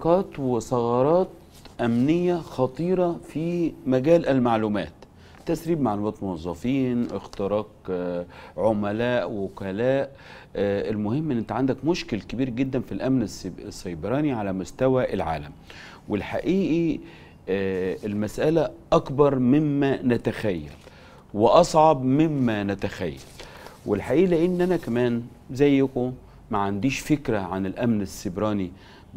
تحقيقات وثغرات أمنية خطيرة في مجال المعلومات. تسريب معلومات موظفين اختراق آه، عملاء وكلاء. آه، المهم إن أنت عندك مشكل كبير جدا في الأمن السيب- السيبراني على مستوى العالم. والحقيقي آه، المسألة أكبر مما نتخيل وأصعب مما نتخيل. والحقيقة لأن أنا كمان زيكم ما عنديش فكرة عن الأمن السيبراني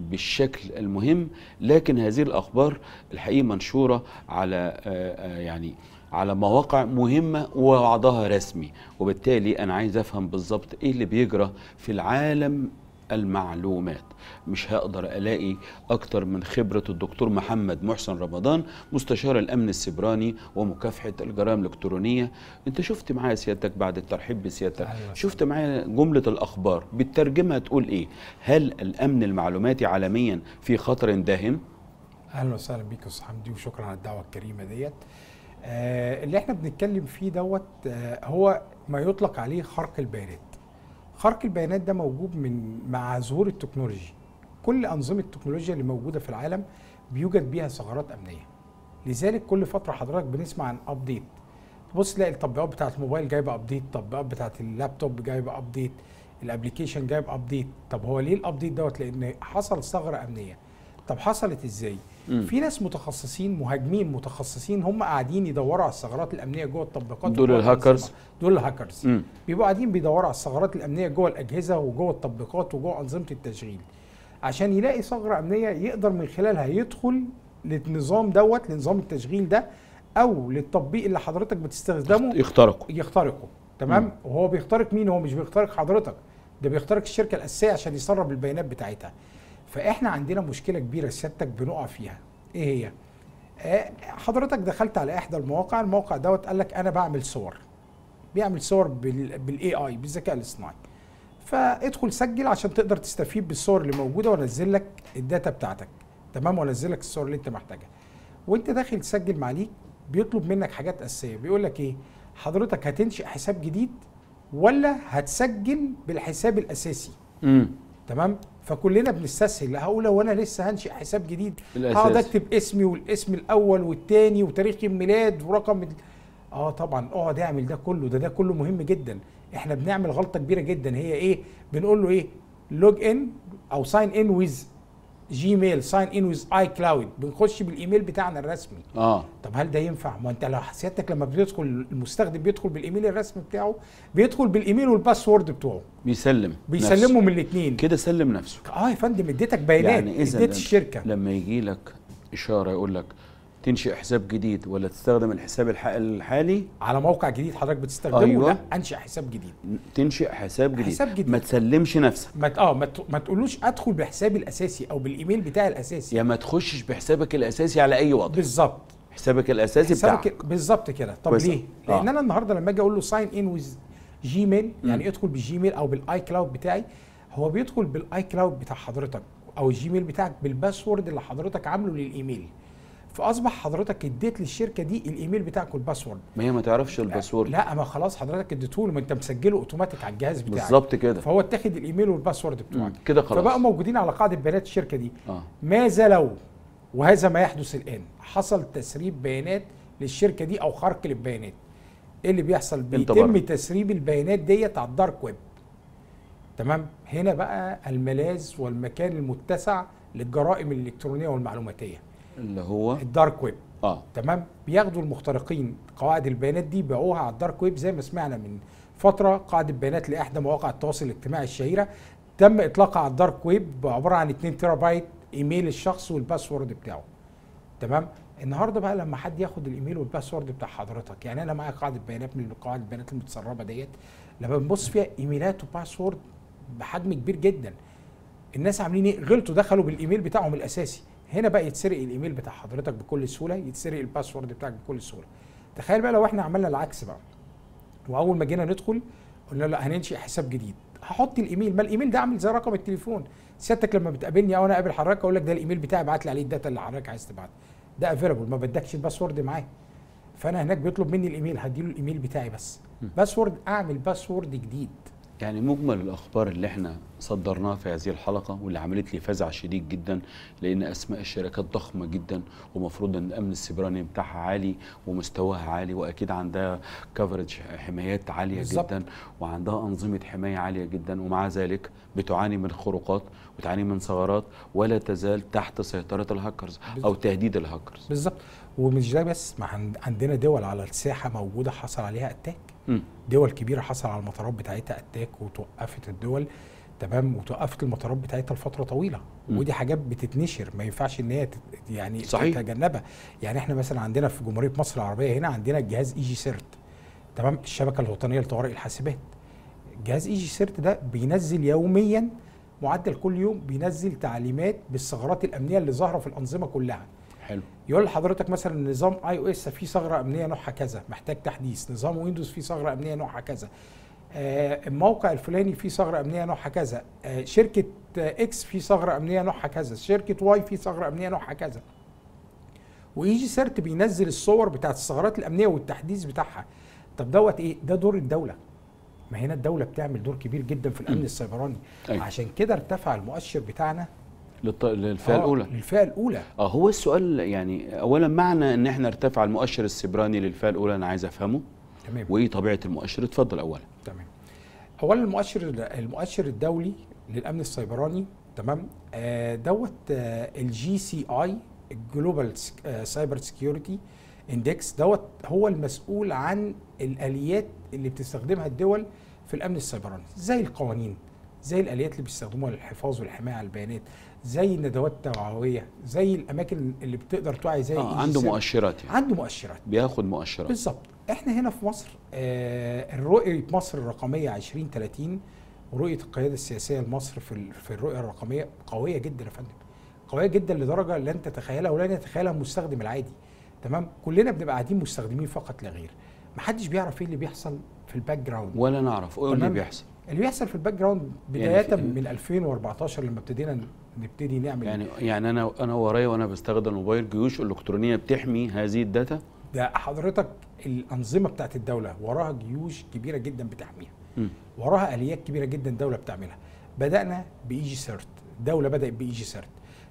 بالشكل المهم لكن هذه الأخبار الحقيقة منشورة على آه، آه، يعني على مواقع مهمة وبعضها رسمي. وبالتالي أنا عايز أفهم بالظبط إيه اللي بيجرى في العالم المعلومات. مش هقدر ألاقي أكتر من خبرة الدكتور محمد محسن رمضان مستشار الأمن السيبراني ومكافحة الجرائم الإلكترونية. أنت شفت معايا سيادتك بعد الترحيب بسيادتك؟ أهلا شفت معايا جملة الأخبار؟ بالترجمة تقول إيه؟ هل الأمن المعلوماتي عالميا في خطر داهم؟ أهلا وسهلا بيك يا أستاذ حمدي وشكرا على الدعوة الكريمة ديت. آه اللي إحنا بنتكلم فيه دوت آه هو ما يطلق عليه خرق البيانات خرق البيانات ده موجود من مع ظهور التكنولوجي كل أنظمة التكنولوجيا اللي موجودة في العالم بيوجد بيها ثغرات أمنية. لذلك كل فترة حضرتك بنسمع عن update تبص تلاقي التطبيقات بتاعت الموبايل جايبة update التطبيقات بتاعت اللابتوب جايبة update ال application جايب update طب هو ليه ال update دوت؟ لأن حصل ثغرة أمنية. طب حصلت إزاي؟ في ناس متخصصين مهاجمين متخصصين هم قاعدين يدوروا على الثغرات الأمنية جوه التطبيقات دول الهاكرز؟ دول الهاكرز. بيبقوا قاعدين بيدوروا على الثغرات الأمنية جوه الأجهزة وجوه التطبيقات وجوه أنظمة التشغيل. عشان يلاقي ثغرة أمنية يقدر من خلالها يدخل للنظام دوت لنظام التشغيل ده أو للتطبيق اللي حضرتك بتستخدمه. يخترقوا يخترقه. تمام. وهو بيخترق مين؟ هو مش بيخترق حضرتك. ده بيخترق الشركة الأساسية عشان يسرب البيانات بتاعتها. فاحنا عندنا مشكلة كبيرة سيادتك بنقع فيها. إيه هي؟ آه، حضرتك دخلت على إحدى المواقع الموقع دوت قال لك أنا بعمل صور. بيعمل صور بال AI بالذكاء الاصطناعي. فادخل سجل عشان تقدر تستفيد بالصور اللي موجودة وأنزل لك الداتا بتاعتك. تمام؟ وأنزل لك الصور اللي أنت محتاجها. وأنت داخل تسجل معليك بيطلب منك حاجات أساسية. بيقول لك إيه؟ حضرتك هتنشئ حساب جديد ولا هتسجل بالحساب الأساسي؟ مم. تمام؟ فكلنا بنستسهل. هقول لو أنا لسه هنشئ حساب جديد. هقعد أكتب اسمي والاسم الأول والتاني وتاريخ الميلاد ورقم آه طبعا. اقعد اعمل ده كله. ده ده كله مهم جدا. إحنا بنعمل غلطة كبيرة جدا. هي إيه؟ بنقول له إيه؟ log in أو sign in with Gmail sign in with iCloud بنخش بالإيميل بتاعنا الرسمي. آه. طب هل ده ينفع؟ ما أنت لو سيادتك لما بتدخل المستخدم بيدخل بالإيميل الرسمي بتاعه بيدخل بالإيميل وال password بتوعه. بيسلم بيسلموا نفسه. من الاثنين كده سلم نفسه. آه يا فندم اديتك بيانات يعني اديت الشركة. لما يجي لك إشارة يقول لك تنشئ حساب جديد ولا تستخدم الحساب الح- الحالي على موقع جديد حضرتك بتستخدمه أيوة. لا أنشئ حساب جديد تنشئ حساب جديد, حساب جديد. ما تسلمش نفسك ما آه ما, ت- ما تقولوش أدخل بحسابي الأساسي أو بالإيميل بتاعي الأساسي يا ما تخشش بحسابك الأساسي على أي وضع بالظبط حسابك الأساسي حسابك بتاعك بالظبط كده طب كويس. ليه؟ آه. لأن أنا النهارده لما أجي أقول له sign in with Gmail يعني مم. ادخل بال Gmail أو بال iCloud بتاعي هو بيدخل بال iCloud بتاع حضرتك أو ال Gmail بتاعك بال password اللي حضرتك عامله للإيميل فأصبح حضرتك اديت للشركة دي الإيميل بتاعك وال password. ما هي ما تعرفش ال password. لا ما خلاص حضرتك اديته له ما انت مسجله أوتوماتيك على الجهاز بتاعك. بالظبط كده. فهو اتاخد الإيميل وال password بتوعك. كده خلاص. فبقوا موجودين على قاعدة بيانات الشركة دي. آه. ماذا لو؟ وهذا ما يحدث الآن. حصل تسريب بيانات للشركة دي أو خرق للبيانات. إيه اللي بيحصل؟ بيتم. تسريب البيانات ديت على ال dark web. تمام؟ هنا بقى الملاذ والمكان المتسع للجرائم الإلكترونية والمعلوماتية. اللي هو ال dark web. آه. تمام؟ بياخدوا المخترقين قواعد البيانات دي بيعوها على ال dark web زي ما سمعنا من فترة قاعدة بيانات لاحدى مواقع التواصل الاجتماعي الشهيرة. تم إطلاقها على ال dark web عباره عن 2 تيرا بايت إيميل الشخص وال password بتاعه. تمام؟ النهارده بقى لما حد ياخد الإيميل وال password بتاع حضرتك يعني أنا معايا قاعدة بيانات من قواعد البيانات المتسربة ديت لما بنبص فيها إيميلات و password بحجم كبير جدا. الناس عاملين إيه؟ غلطوا دخلوا بالإيميل بتاعهم الأساسي. هنا بقى يتسرق الإيميل بتاع حضرتك بكل سهولة يتسرق ال password بتاعك بكل سهولة. تخيل بقى لو إحنا عملنا العكس بقى. وأول ما جينا ندخل قلنا لا هننشئ حساب جديد. هحط الإيميل ما الإيميل ده عامل زي رقم التليفون. سيادتك لما بتقابلني أو أنا أقابل حضرتك أقول لك ده الإيميل بتاعي ابعت لي عليه ال data اللي حضرتك عايز تبعتها ده available ما بديكش ال password معاه فأنا هناك بيطلب مني الإيميل هديله الإيميل بتاعي بس. password أعمل password جديد. يعني مجمل الأخبار اللي إحنا صدرناها في هذه الحلقة واللي عملت لي فزع شديد جدا لأن أسماء الشركات ضخمة جدا ومفروض إن الأمن السيبراني بتاعها عالي ومستواها عالي وأكيد عندها ك coverage حمايات عالية بالظبط. جدا وعندها أنظمة حماية عالية جدا ومع ذلك بتعاني من خروقات وتعاني من ثغرات ولا تزال تحت سيطرة الهاكرز أو بالظبط. تهديد الهاكرز بالظبط ومش ده بس ما عن- عندنا دول على الساحة موجودة حصل عليها attack مم. دول كبيرة حصل على المطارات بتاعتها attack وتوقفت الدول تمام؟ وتوقفت المطارات بتاعتها لفترة طويلة. مم. ودي حاجات بتتنشر ما ينفعش إن هي تت يعني صحيح. تتجنبها. يعني إحنا مثلا عندنا في جمهورية مصر العربية هنا عندنا الجهاز EG-CERT تمام؟ الشبكة الوطنية لطوارئ الحاسبات. جهاز EG-CERT ده بينزل يوميا معدل كل يوم بينزل تعليمات بالثغرات الأمنية اللي ظاهرة في الأنظمة كلها. حلو. يقول لحضرتك مثلا نظام iOS فيه ثغرة أمنية نوعها كذا محتاج تحديث. نظام Windows فيه ثغرة أمنية نوعها كذا. آه، الموقع الفلاني فيه ثغرة أمنية نوعها كذا. آه، شركة آه، X فيه ثغرة أمنية نوعها كذا. شركة Y فيه ثغرة أمنية نوعها كذا. و EG-CERT بينزل الصور بتاعت الثغرات الأمنية والتحديث بتاعها. طب دوت إيه؟ ده دور الدولة. ما هنا الدولة بتعمل دور كبير جدا في الأمن. السيبراني. أيوة. عشان كده ارتفع المؤشر بتاعنا للط... للفئة آه، الأولى. للفئة الأولى. آه هو السؤال يعني اولا معنى إن إحنا ارتفع المؤشر السبراني للفئة الأولى أنا عايز أفهمه. تمام. وإيه طبيعة المؤشر؟ اتفضل اولا. تمام. اولا المؤشر المؤشر الدولي للأمن السيبراني تمام؟ آه دوت ال GCI ال Global Cybersecurity Index دوت هو المسؤول عن الآليات اللي بتستخدمها الدول في الأمن السيبراني. زي القوانين زي الآليات اللي بيستخدموها للحفاظ والحماية على البيانات. زي الندوات التوعوية زي الأماكن اللي بتقدر توعي زي EGC. عنده مؤشرات يعني. عنده مؤشرات. بياخد مؤشرات. بالظبط. إحنا هنا في مصر آه الرؤية مصر الرقمية 2030 ورؤيه القيادة السياسية لمصر في في الرؤية الرقمية قوية جدا يا فندم. قوية جدا لدرجة لن تتخيلها ولن يتخيلها المستخدم العادي. تمام؟ كلنا بنبقى قاعدين مستخدمين فقط لا غير. محدش بيعرف إيه اللي بيحصل في الباك جراوند ولا نعرف. إيه اللي. بيحصل. اللي بيحصل في ال background يعني بداية في- من 2014 لما ابتدينا نبتدي نعمل يعني يعني أنا أنا ورايا وأنا بستخدم الموبايل جيوش إلكترونية بتحمي هذه ال data؟ ده حضرتك الأنظمة بتاعت الدولة وراها جيوش كبيرة جدا بتحميها. مم. وراها آليات كبيرة جدا دولة بتعملها. بدأنا بـ EG-CERT. دولة بدأت بـ EG-CERT.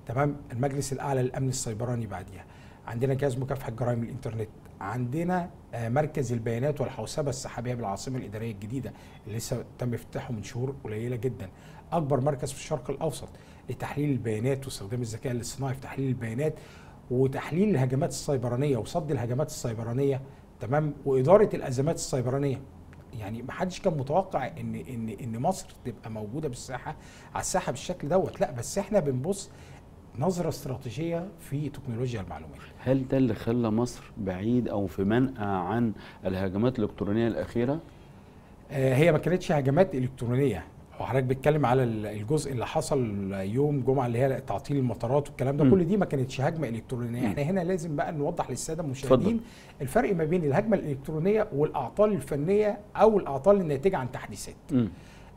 تمام؟ المجلس الأعلى للأمن السيبراني بعديها. عندنا جهاز مكافحة جرائم الإنترنت. عندنا آه، مركز البيانات والحوسبة السحابية بالعاصمة الإدارية الجديدة اللي لسه تم افتتاحه من شهور قليلة جدا. أكبر مركز في الشرق الأوسط. لتحليل البيانات واستخدام الذكاء الاصطناعي في تحليل البيانات وتحليل الهجمات السيبرانية وصد الهجمات السيبرانية تمام؟ وإدارة الأزمات السيبرانية. يعني ما حدش كان متوقع إن إن إن مصر تبقى موجودة بالساحة على الساحة بالشكل دوت. لا بس إحنا بنبص نظرة استراتيجية في تكنولوجيا المعلومات. هل ده اللي خلى مصر بعيد أو في منأى عن الهجمات الإلكترونية الأخيرة؟ آه، هي ما كانتش هجمات إلكترونية. هو حضرتك بتتكلم على ال- الجزء اللي حصل يوم جمعة اللي هي تعطيل المطارات والكلام ده مم. كل دي ما كانتش هجمة إلكترونية مم. إحنا هنا لازم بقى نوضح للسادة المشاهدين. الفرق ما بين الهجمة الإلكترونية والأعطال الفنية أو الأعطال الناتجة عن تحديثات مم.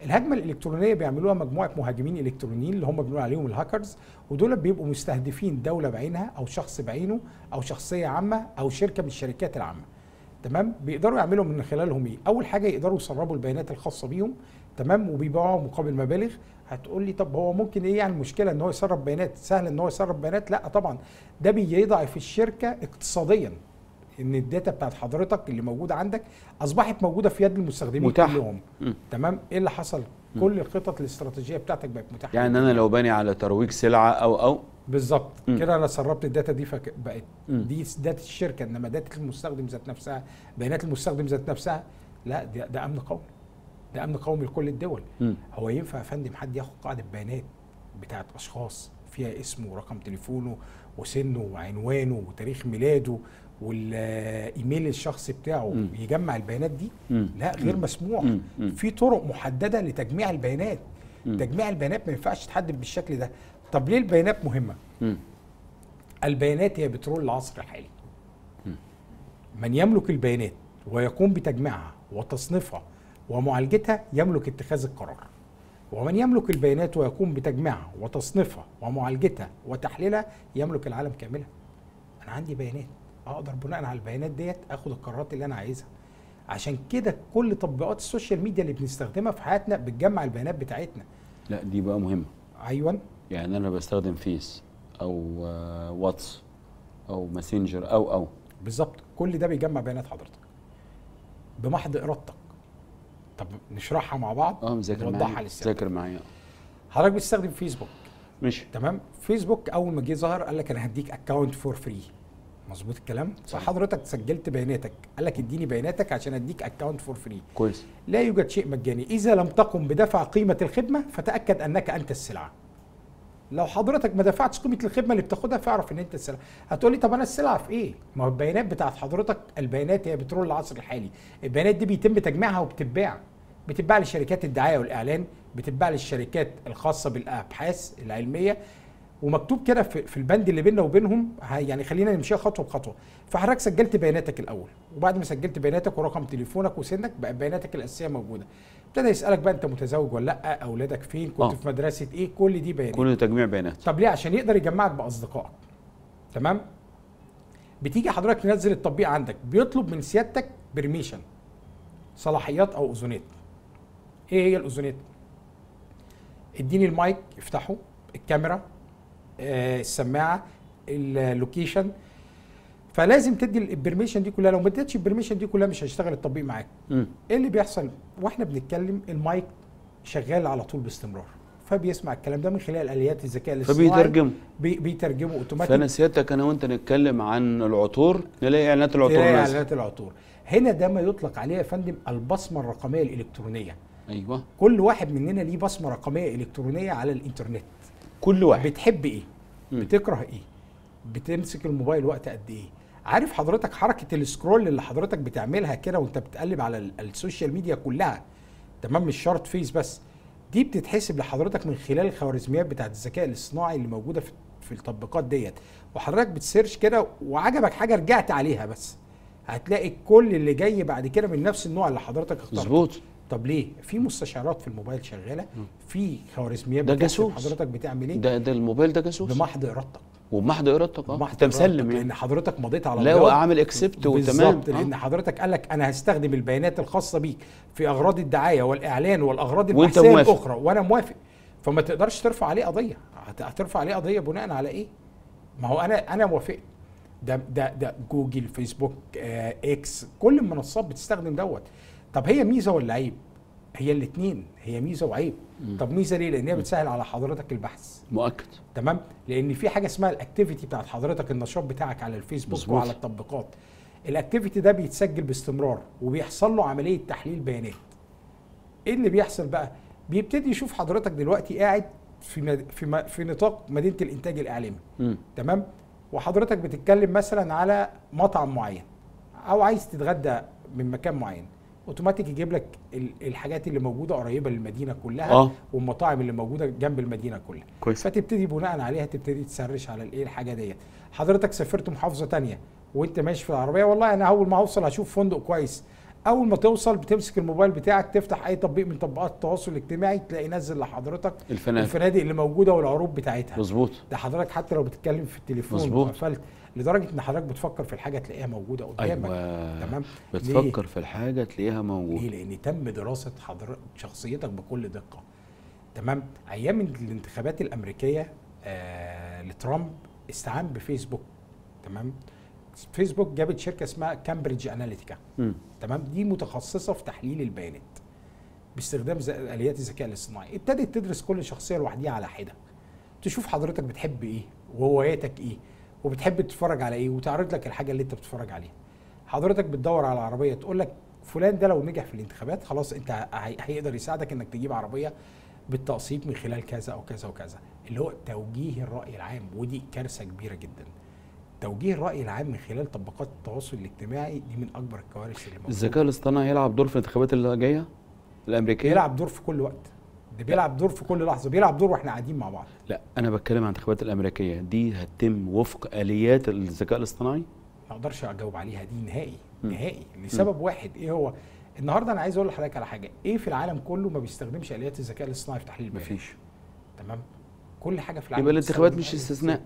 الهجمة الإلكترونية بيعملوها مجموعة مهاجمين إلكترونيين اللي هم بنقول عليهم الهاكرز ودول بيبقوا مستهدفين دولة بعينها أو شخص بعينه أو شخصية عامة أو شركة من الشركات العامة تمام بيقدروا يعملوا من خلالهم إيه أول حاجة يقدروا يسربوا البيانات الخاصة بيهم تمام؟ وبيبيعوها مقابل مبالغ. هتقول لي طب هو ممكن إيه يعني المشكلة إن هو يسرب بيانات؟ سهل إن هو يسرب بيانات؟ لأ طبعا. ده بيضعف الشركة اقتصاديا إن ال data بتاعت حضرتك اللي موجودة عندك أصبحت موجودة في يد المستخدمين متاحة. كلهم. مم. تمام؟ إيه اللي حصل؟ كل الخطط الاستراتيجية بتاعتك بقت متاحة. يعني أنا لو باني على ترويج سلعة أو أو؟ بالظبط. كده أنا سربت ال data دي فبقت. دي data الشركة إنما data المستخدم ذات نفسها بيانات المستخدم ذات نفسها لأ ده, ده أمن قومي. ده أمن قومي لكل الدول مم. هو ينفع يا فندم حد ياخد قاعدة بيانات بتاعت أشخاص فيها اسمه ورقم تليفونه وسنه وعنوانه وتاريخ ميلاده والإيميل الشخصي بتاعه مم. يجمع البيانات دي مم. لا غير. مسموح. في طرق محددة لتجميع البيانات مم. تجميع البيانات ما ينفعش تحدد بالشكل ده طب ليه البيانات مهمة مم. البيانات هي بترول العصر الحالي مم. من يملك البيانات ويقوم بتجميعها وتصنيفها ومعالجتها يملك اتخاذ القرار. ومن يملك البيانات ويقوم بتجميعها وتصنيفها ومعالجتها وتحليلها يملك العالم كاملا أنا عندي بيانات. أقدر بناء على البيانات ديت آخد القرارات اللي أنا عايزها. عشان كده كل تطبيقات ال social media اللي بنستخدمها في حياتنا بتجمع البيانات بتاعتنا. لا دي بقى مهمة. أيوه. يعني أنا بستخدم فيس أو آه، واتس أو ماسنجر أو أو. بالظبط. كل ده بيجمع بيانات حضرتك. بمحض إرادتك. طب نشرحها مع بعض؟ آه مذاكر نوضحها للسادة ذاكر معايا. حضرتك بتستخدم فيسبوك ماشي. تمام؟ فيسبوك أول ما جه ظهر قال لك أنا هديك account for free مظبوط الكلام؟ صحيح. فحضرتك سجلت بياناتك. قال لك اديني بياناتك عشان أديك account for free كويس. لا يوجد شيء مجاني. إذا لم تقم بدفع قيمة الخدمة فتأكد أنك أنت السلعة. لو حضرتك ما دفعتش قيمة الخدمة اللي بتاخدها فاعرف إن أنت السلعه هتقول لي طب أنا السلعه في إيه؟ ما هو البيانات بتاعت حضرتك البيانات هي بترول العصر الحالي. البيانات دي بيتم تجميعها وبتتباع. بتتباع لشركات الدعاية والإعلان بتتباع للشركات الخاصة بالأبحاث العلمية. ومكتوب كده في, البند اللي بيننا وبينهم يعني خلينا نمشيها خطوة بخطوة. فحضرتك سجلت بياناتك الأول. وبعد ما سجلت بياناتك ورقم تليفونك وسنك بقى بياناتك الأساسية موجودة. ابتدى يسألك بقى انت متزوج ولا لأ أولادك فين كنت آه. في مدرسة إيه كل دي بيانات. كل تجميع بيانات. طب ليه؟ عشان يقدر يجمعك بأصدقائك. تمام؟ بتيجي حضرتك تنزل التطبيق عندك بيطلب من سيادتك permission صلاحيات أو أذونات. إيه هي الأذونات؟ اديني المايك افتحه الكاميرا آه السماعة ال location فلازم تدي ال permission دي كلها. لو ما اديتش ال permission دي كلها مش هيشتغل التطبيق معاك. إيه اللي بيحصل؟ وإحنا بنتكلم المايك شغال على طول باستمرار. فبيسمع الكلام ده من خلال آليات الذكاء الاصطناعي. فبيترجم. بي بيترجمه أوتوماتيك. فانا سيادتك أنا وأنت نتكلم عن العطور نلاقي إعلانات العطور نازله إعلانات العطور. هنا ده ما يطلق عليه يا فندم البصمة الرقمية الإلكترونية. أيوه. كل واحد مننا ليه بصمة رقمية إلكترونية على الإنترنت. كل واحد. بتحب إيه؟ مم. بتكره إيه؟ بتمسك الموبايل وقت قد إيه؟ عارف حضرتك حركة ال scroll اللي حضرتك بتعملها كده وانت بتقلب على ال- ال social media كلها؟ تمام مش شرط فيس بس. دي بتتحسب لحضرتك من خلال الخوارزميات بتاعت الذكاء الاصطناعي اللي موجودة في في التطبيقات ديت. وحضرتك بتسيرش كده وعجبك حاجة رجعت عليها بس. هتلاقي كل اللي جاي بعد كده من نفس النوع اللي حضرتك اخترته. مظبوط. طب ليه؟ في مستشعرات في الموبايل شغالة في خوارزميات ده جاسوس. حضرتك بتعمل إيه؟ ده ده الموبايل ده جاسوس. بمحض إرادتك. وبمحض ارادتك آه أنت مسلم يعني لأن حضرتك مضيت على لا. وعامل اكسبت وتمام. بالظبط آه. لأن حضرتك قال لك أنا هستخدم البيانات الخاصة بيك في أغراض الدعاية والإعلان والأغراض وأنت البحثية موافق. الأخرى وأنا موافق. فما تقدرش ترفع عليه قضية. هت- هترفع عليه قضية بناء على إيه؟ ما هو أنا أنا موافق. ده ده ده جوجل فيسبوك آه إكس كل المنصات بتستخدم دوت. طب هي ميزة ولا عيب؟ هي الاثنين هي ميزة وعيب. طب ميزة ليه؟ لأن هي بتسهل على حضرتك البحث. مؤكد. تمام؟ لأن في حاجة اسمها ال activity بتاعت حضرتك النشاط بتاعك على الفيسبوك مظبوط. وعلى التطبيقات. ال activity ده بيتسجل باستمرار وبيحصل له عملية تحليل بيانات. إيه اللي بيحصل بقى؟ بيبتدي يشوف حضرتك دلوقتي قاعد في مد... في, م... في نطاق مدينة الإنتاج الإعلامي. مم. تمام؟ وحضرتك بتتكلم مثلا على مطعم معين أو عايز تتغدى من مكان معين. اوتوماتيك يجيب لك ال- الحاجات اللي موجودة قريبة للمدينة كلها آه. والمطاعم اللي موجودة جنب المدينة كلها. كويس. فتبتدي بناء عليها تبتدي تسرش على الايه الحاجة ديت. حضرتك سافرت محافظة تانية وانت ماشي في العربية والله أنا أول ما أوصل هشوف فندق كويس. أول ما توصل بتمسك الموبايل بتاعك تفتح أي تطبيق من تطبيقات التواصل الاجتماعي تلاقي نزل لحضرتك الفنادق. الفنادق اللي موجودة والعروض بتاعتها. مظبوط. ده حضرتك حتى لو بتتكلم في التليفون مظبوط. وقفلت لدرجة إن حضرتك بتفكر في الحاجة تلاقيها موجودة قدامك. أيوه. تمام؟ بتفكر في الحاجة تلاقيها ليه؟ موجودة. ليه؟ لأن تم دراسة حضرتك شخصيتك بكل دقة. تمام؟ أيام الانتخابات الأمريكية آه لترامب استعان بفيسبوك. تمام؟ فيسبوك جابت شركة اسمها Cambridge Analytica. تمام؟ دي متخصصة في تحليل البيانات باستخدام آليات الذكاء الاصطناعي. ابتدت تدرس كل شخصية لوحديها على حدة. تشوف حضرتك بتحب إيه وهواياتك إيه وبتحب تتفرج على إيه وتعرض لك الحاجة اللي أنت بتتفرج عليها. حضرتك بتدور على عربية تقول لك فلان ده لو نجح في الانتخابات خلاص أنت هي- هيقدر يساعدك إنك تجيب عربية بالتقسيط من خلال كذا أو كذا وكذا. اللي هو توجيه الرأي العام ودي كارثة كبيرة جدا. توجيه الرأي العام من خلال تطبيقات التواصل الاجتماعي دي من أكبر الكوارث اللي موجودة. الذكاء الاصطناعي يلعب دور في الانتخابات اللي جاية؟ الأمريكية؟ بيلعب دور في كل وقت. ده بيلعب دور في كل لحظة. بيلعب دور وإحنا قاعدين مع بعض. لا أنا بتكلم عن الانتخابات الأمريكية. دي هتتم وفق آليات الذكاء الاصطناعي؟ ما أقدرش أجاوب عليها. دي نهائي. نهائي. لسبب واحد. إيه هو؟ النهارده أنا عايز أقول لحضرتك على حاجة. إيه في العالم كله ما بيستخدمش آليات الذكاء الاصطناعي في تحليل البيانات؟ مفيش. تمام؟ كل حاجة في العالم يبقى الانتخابات مش استثناء.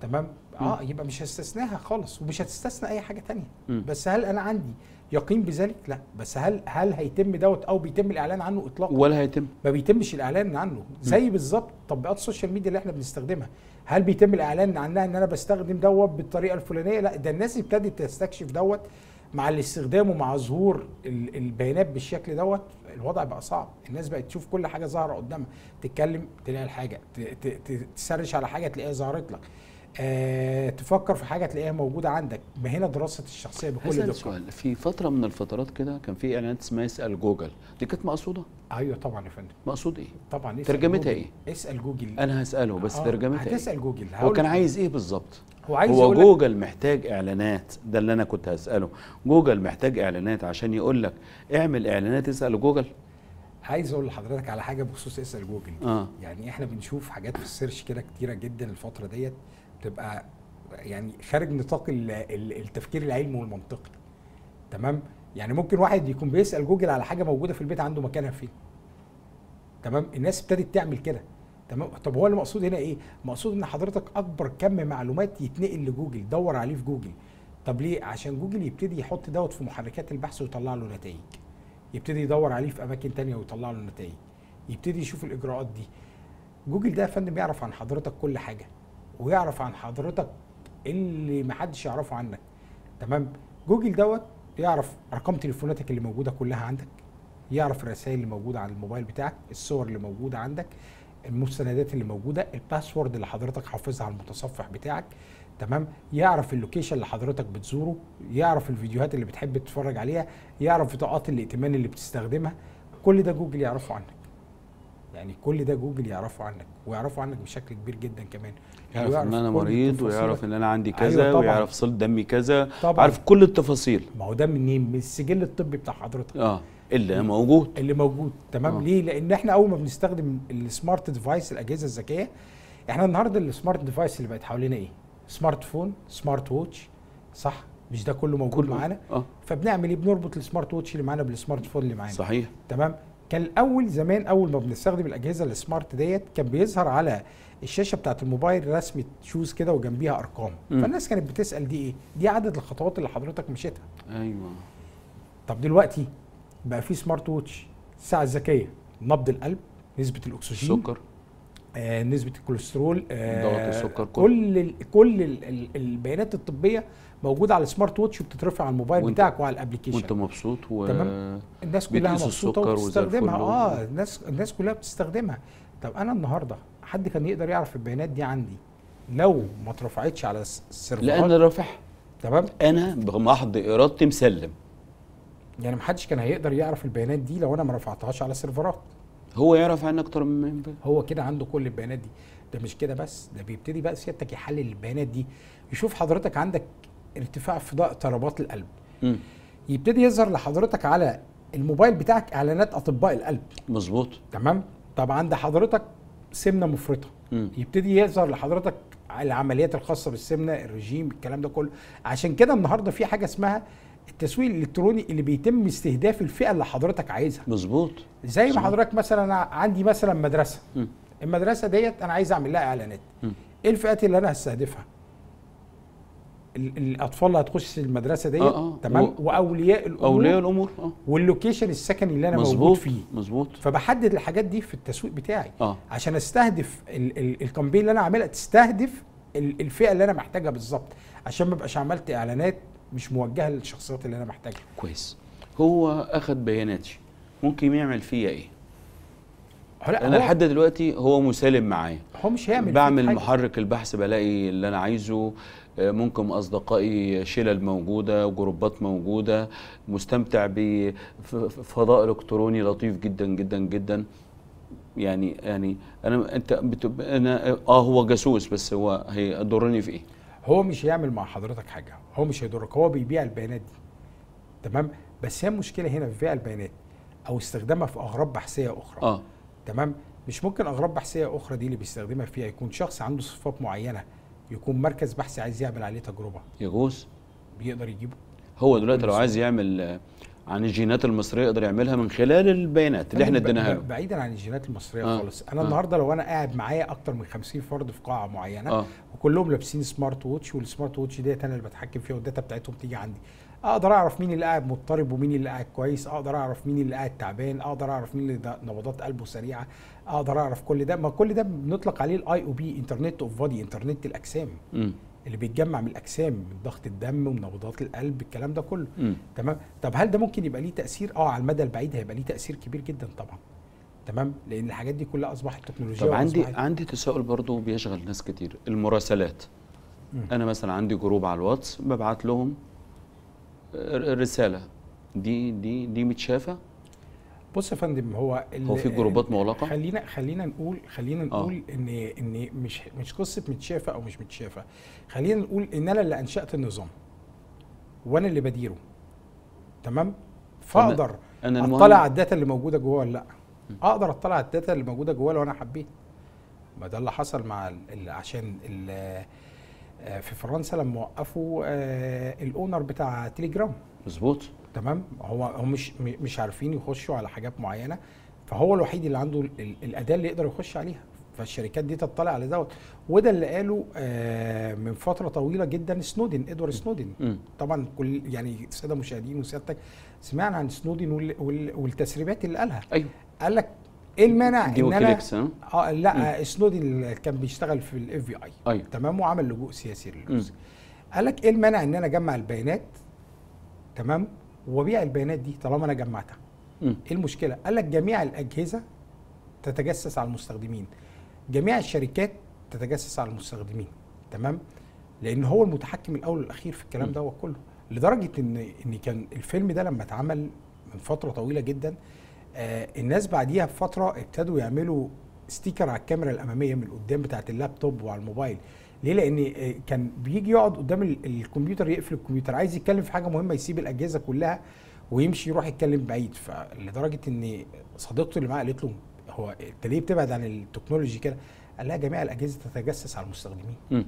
تمام؟ آه يبقى مش هستثناها خالص ومش هتستثنى أي حاجة تانية. مم. بس هل أنا عندي يقين بذلك؟ لا. بس هل هل هيتم دوت أو بيتم الإعلان عنه اطلاقا؟ ولا هيتم. ما بيتمش الإعلان عنه. زي بالظبط تطبيقات ال social media اللي إحنا بنستخدمها. هل بيتم الإعلان عنها إن أنا بستخدم دوت بالطريقة الفلانية؟ لا. ده الناس ابتدت تستكشف دوت مع الاستخدام ومع ظهور ال- البيانات بالشكل دوت. الوضع بقى صعب. الناس بقت تشوف كل حاجة ظاهرة قدامها. تتكلم تلاقي الحاجة ت search على حاجة تلاقيها ظهرت لك. آه تفكر في حاجة تلاقيها موجودة عندك. ما هنا دراسة الشخصية بكل دقة؟ سؤال. في فترة من الفترات كده كان في إعلانات اسمها اسأل جوجل. دي كانت مقصودة؟ أيوه طبعا يا فندم. مقصود إيه؟ طبعا ترجمتها. إيه؟ اسأل جوجل. أنا هسأله بس آه، ترجمتها إيه؟ هتسأل جوجل. هو كان. عايز إيه بالظبط؟ هو عايز هو جوجل محتاج إعلانات. ده اللي أنا كنت هسأله. جوجل محتاج إعلانات عشان يقول لك اعمل إعلانات اسأل جوجل. عايز أقول لحضرتك على حاجة بخصوص اسأل جوجل. آه. يعني إحنا بنشوف حاجات في ال search كده كتيرة جدا الفترة ديت. بتبقى يعني خارج نطاق ال- ال- التفكير العلمي والمنطقي. تمام؟ يعني ممكن واحد يكون بيسأل جوجل على حاجة موجودة في البيت عنده مكانها فين. تمام؟ الناس ابتدت تعمل كده. تمام؟ طب هو المقصود هنا إيه؟ مقصود إن حضرتك أكبر كم معلومات يتنقل لجوجل دور عليه في جوجل. طب ليه؟ عشان جوجل يبتدي يحط دوت في محركات البحث ويطلع له نتائج. يبتدي يدور عليه في أماكن تانية ويطلع له نتائج. يبتدي يشوف الإجراءات دي. جوجل ده يا فندم يعرف عن حضرتك كل حاجة. ويعرف عن حضرتك اللي محدش يعرفه عنك. تمام؟ جوجل دوت يعرف ارقام تليفوناتك اللي موجودة كلها عندك يعرف الرسائل اللي موجودة على الموبايل بتاعك الصور اللي موجودة عندك المستندات اللي موجودة ال password اللي حضرتك حافظها على المتصفح بتاعك. تمام؟ يعرف ال location اللي حضرتك بتزوره يعرف الفيديوهات اللي بتحب تتفرج عليها يعرف بطاقات الائتمان اللي بتستخدمها. كل ده جوجل يعرفه عنك. يعني كل ده جوجل يعرفه عنك ويعرفه عنك بشكل كبير جدا كمان. يعرف إن أنا مريض. ويعرف إن أنا عندي كذا أيوة. ويعرف فصيلة دمي كذا. طبعاً. عارف كل التفاصيل. ما هو ده منين؟ من السجل الطبي بتاع حضرتك. آه اللي موجود. اللي موجود. تمام؟ آه. ليه؟ لأن إحنا أول ما بنستخدم ال smart device الأجهزة الذكية إحنا النهارده ال smart device اللي بقت حوالينا إيه؟ smart phone smart watch صح؟ مش ده كله موجود كله. معانا؟ آه. فبنعمل إيه؟ بنربط ال smart watch اللي معانا بال smart phone اللي معانا. صحيح. تمام؟ كان الأول زمان أول ما بنستخدم الأجهزة ال smart ديت كان بيظهر على الشاشة بتاعت الموبايل رسمة shoes كده وجنبيها أرقام مم. فالناس كانت بتسأل دي إيه دي عدد الخطوات اللي حضرتك مشيتها أيوه طب دلوقتي بقى في smart watch الساعة الذكيه نبض القلب نسبة الأكسجين السكر آه نسبة الكوليسترول آه ضغط السكر. كل ال كل ال البيانات الطبية موجودة على ال smart watch وبتترفع على الموبايل وانت- بتاعك وعلى ال application. وانت مبسوط و تمام. الناس كلها مبسوطة وبتستخدمها. آه الناس الناس كلها بتستخدمها. طب أنا النهارده حد كان يقدر يعرف البيانات دي عندي؟ لو ما اترفعتش على الس- السيرفرات لأن رافع تمام؟ أنا بمحض إرادتي مسلم. يعني ما حدش كان هيقدر يعرف البيانات دي لو أنا ما رفعتهاش على السيرفرات. هو يعرف عني أكتر من هو كده عنده كل البيانات دي. ده مش كده بس ده بيبتدي بقى سيادتك يحلل البيانات دي. يشوف حضرتك عندك ارتفاع في ضغط ضربات القلب. مم. يبتدي يظهر لحضرتك على الموبايل بتاعك إعلانات أطباء القلب. مظبوط. تمام؟ طب عند حضرتك سمنة مفرطة. مم. يبتدي يظهر لحضرتك العمليات الخاصة بالسمنة الرجيم الكلام ده كله. عشان كده النهارده في حاجة اسمها التسويق الإلكتروني اللي بيتم استهداف الفئة اللي حضرتك عايزها. مظبوط. زي ما. حضرتك مثلا أنا عندي مثلا مدرسة. مم. المدرسة ديت أنا عايز أعمل لها إعلانات. مم. إيه الفئات اللي أنا هستهدفها؟ الأطفال اللي هتخش المدرسة ديت آه، آه. تمام؟ و- وأولياء الأمور أولياء الأمور آه. وال location السكني اللي أنا موجود مظبوط فيه. مظبوط. فبحدد الحاجات دي في التسويق بتاعي آه. عشان أستهدف ال- ال- ال campaign اللي أنا عاملها تستهدف ال- الفئة اللي أنا محتاجها بالظبط عشان ما ابقاش عملت إعلانات مش موجهة للشخصيات اللي أنا محتاجها. كويس. هو أخد بياناتي ممكن يعمل فيا إيه؟ لا أنا لحد دلوقتي هو مسالم معايا. هو مش هيعمل بعمل. محرك البحث بلاقي اللي أنا عايزه. آه، ممكن أصدقائي شلل موجودة جروبات موجودة مستمتع بفضاء إلكتروني لطيف جدا جدا جدا. يعني يعني أنا أنت بتب... أنا آه هو جاسوس بس هو هيضرني في إيه؟ هو مش هيعمل مع حضرتك حاجة. هو مش هيضرك. هو بيبيع البيانات دي. تمام؟ بس هي المشكلة هنا في بيع البيانات أو استخدامها في أغراض بحثية أخرى. آه. تمام؟ مش ممكن أغراض بحثية أخرى دي اللي بيستخدمها فيها يكون شخص عنده صفات معينة يكون مركز بحثي عايز يعمل عليه تجربة. يجوز. بيقدر يجيبه. هو دلوقتي لو عايز يعمل آه، عن الجينات المصرية يقدر يعملها من خلال البيانات اللي إحنا اديناها له. بعيدا عن الجينات المصرية آه. خالص. أنا آه. النهارده لو أنا قاعد معايا أكتر من 50 فرد في قاعة معينة آه. وكلهم لابسين smart watch وال smart watch ديت أنا اللي بتحكم فيها وال data بتاعتهم تيجي عندي. أقدر أعرف مين اللي قاعد مضطرب ومين اللي قاعد كويس أقدر أعرف مين اللي قاعد تعبان أقدر أعرف مين اللي نبضات قلبه سريعة أقدر أعرف كل ده. ما كل ده بنطلق عليه ال IOB internet of body انترنت الأجسام. اللي بيتجمع من الأجسام من ضغط الدم ونبضات القلب الكلام ده كله. تمام؟ طب هل ده ممكن يبقى ليه تأثير؟ آه على المدى البعيد هيبقى ليه تأثير كبير جدا طبعا. تمام؟ لأن الحاجات دي كلها أصبحت تكنولوجيا طب عندي عندي تساؤل برضو بيشغل ناس كتير. المراسلات. مم. أنا مثلا عندي group على الواتس ببعت لهم ر- رسالة. دي دي دي متشافة؟ بص يا فندم هو هو في جروبات مغلقة؟ خلينا خلينا نقول خلينا آه. نقول إن إن مش مش قصة متشافة أو مش متشافة. خلينا نقول إن أنا اللي أنشأت النظام وأنا اللي بديره. تمام؟ فأقدر أنا المهم أطلع على ال data اللي موجودة جوه ولا لأ؟ أقدر أطلع على ال data اللي موجودة جوه لو أنا حبيت. ما ده اللي حصل مع ال عشان ال آه، في فرنسا لما وقفوا آه، ال owner بتاع تليجرام. مظبوط. تمام؟ هو هم مش مش عارفين يخشوا على حاجات معينة فهو الوحيد اللي عنده ال- ال- الأداة اللي يقدر يخش عليها. فالشركات دي تطلع على دوت. وده اللي قاله آه، من فترة طويلة جدا سنودن إدوارد سنودن طبعا كل يعني السادة المشاهدين وسيادتك سمعنا عن سنودن وال- وال- والتسريبات اللي قالها. أيوه. قال لك إيه المانع؟ إن أنا آه لا سنودن كان بيشتغل في الاف في آي. تمام؟ وعمل لجوء سياسي قال لك إيه المانع إن أنا أجمع البيانات؟ تمام؟ وابيع البيانات دي طالما أنا جمعتها. إيه المشكلة؟ قال لك جميع الأجهزة تتجسس على المستخدمين. جميع الشركات تتجسس على المستخدمين. تمام؟ لأن هو المتحكم الأول والأخير في الكلام. ده كله. لدرجة ان إن كان الفيلم ده لما اتعمل من فترة طويلة جدا آه الناس بعديها بفترة ابتدوا يعملوا sticker على الكاميرا الأمامية من قدام بتاعة اللابتوب وعلى الموبايل ليه لأن آه، كان بيجي يقعد قدام ال- الكمبيوتر يقفل الكمبيوتر عايز يتكلم في حاجة مهمة يسيب الأجهزة كلها ويمشي يروح يتكلم بعيد فلدرجة إن صديقته اللي معاه قالت له هو أنت ليه بتبعد عن التكنولوجي كده؟ قال لها جميع الأجهزة تتجسس على المستخدمين.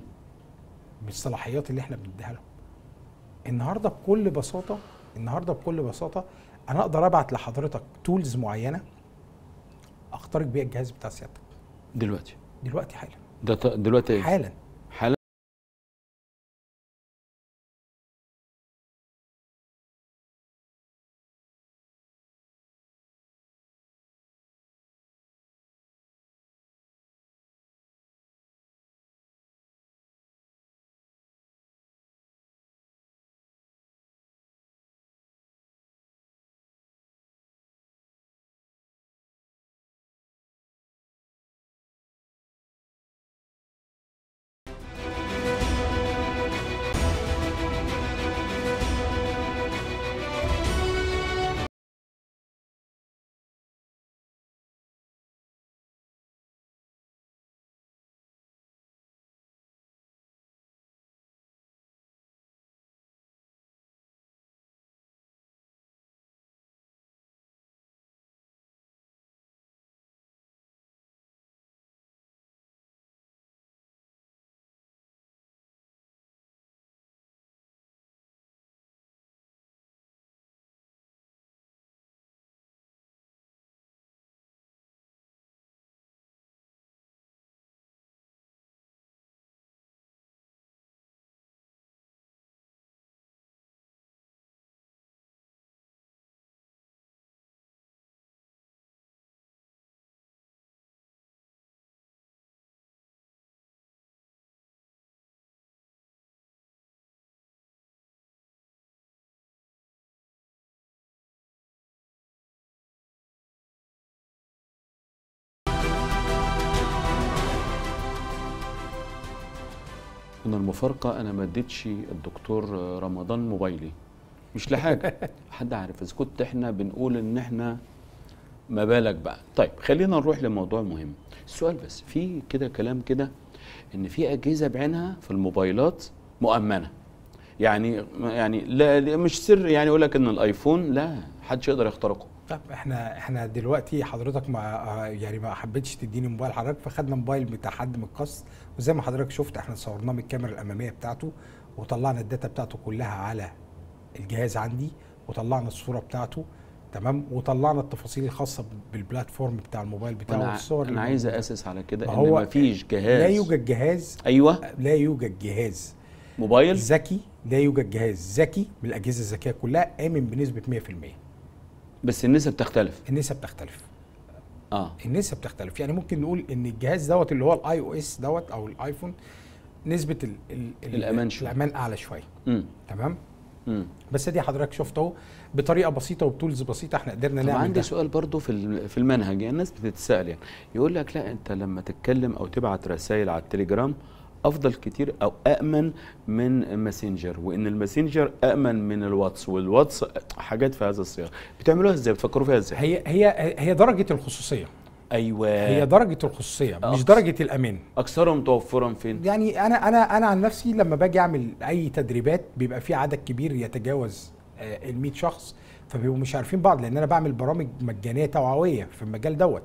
بالصلاحيات اللي إحنا بنديها لهم. النهارده بكل بساطة النهارده بكل بساطة أنا أقدر ابعت لحضرتك تولز معينة؟ اخترق بيها الجهاز بتاع سيادتك. دلوقتي. دلوقتي حالا. ده دلوقتي؟ حالا حالا. من المفارقة أنا ما اديتش الدكتور رمضان موبايلي. مش لحاجة. حد عارف. إذا كنت إحنا بنقول إن إحنا ما بالك بقى. طيب خلينا نروح لموضوع مهم. السؤال بس في كده كلام كده إن في أجهزة بعينها في الموبايلات مؤمنة. يعني يعني لا مش سر يعني يقول لك إن الآيفون لا حدش يقدر يخترقه. طب إحنا إحنا دلوقتي حضرتك ما يعني ما حبيتش تديني موبايل حضرتك فخدنا موبايل بتاع حد من القص وزي ما حضرتك شفت إحنا صورناه من الكاميرا الأمامية بتاعته وطلعنا الداتا بتاعته كلها على الجهاز عندي وطلعنا الصورة بتاعته تمام؟ وطلعنا التفاصيل الخاصة بالبلاتفورم بتاع الموبايل بتاعه أنا والصور أنا عايز. أسس على كده إن هو مفيش جهاز لا يوجد جهاز. أيوه. لا يوجد جهاز. موبايل؟ ذكي؟ لا يوجد جهاز. ذكي من الاجهزه الذكية كلها آمن بنسبة 100% بس النسب تختلف. النسب تختلف. آه. النسب تختلف يعني ممكن نقول إن الجهاز دوت اللي هو ال iOS دوت أو ال iPhone نسبة ال ال ال الأمان شوية. الأمان أعلى شوية. تمام؟ بس دي حضرتك شفته بطريقة بسيطة وب tools بسيطة إحنا قدرنا نعمل عندي ده. سؤال برضو في في المنهج يعني الناس بتتساءل يعني. يقول لك لا أنت لما تتكلم أو تبعت رسائل على التليجرام أفضل كتير أو امن من ماسنجر وإن الماسنجر امن من الواتس والواتس حاجات في هذا السياق بتعملوها إزاي؟ بتفكروا فيها إزاي؟ هي هي هي درجة الخصوصية. أيوه. هي درجة الخصوصية مش أقصى. درجة الأمان. أكثرهم توفرا فين؟ يعني أنا أنا أنا عن نفسي لما باجي أعمل أي تدريبات بيبقى في عدد كبير يتجاوز ال 100 شخص فبيبقوا مش عارفين بعض لأن أنا بعمل برامج مجانية توعوية في المجال دوت.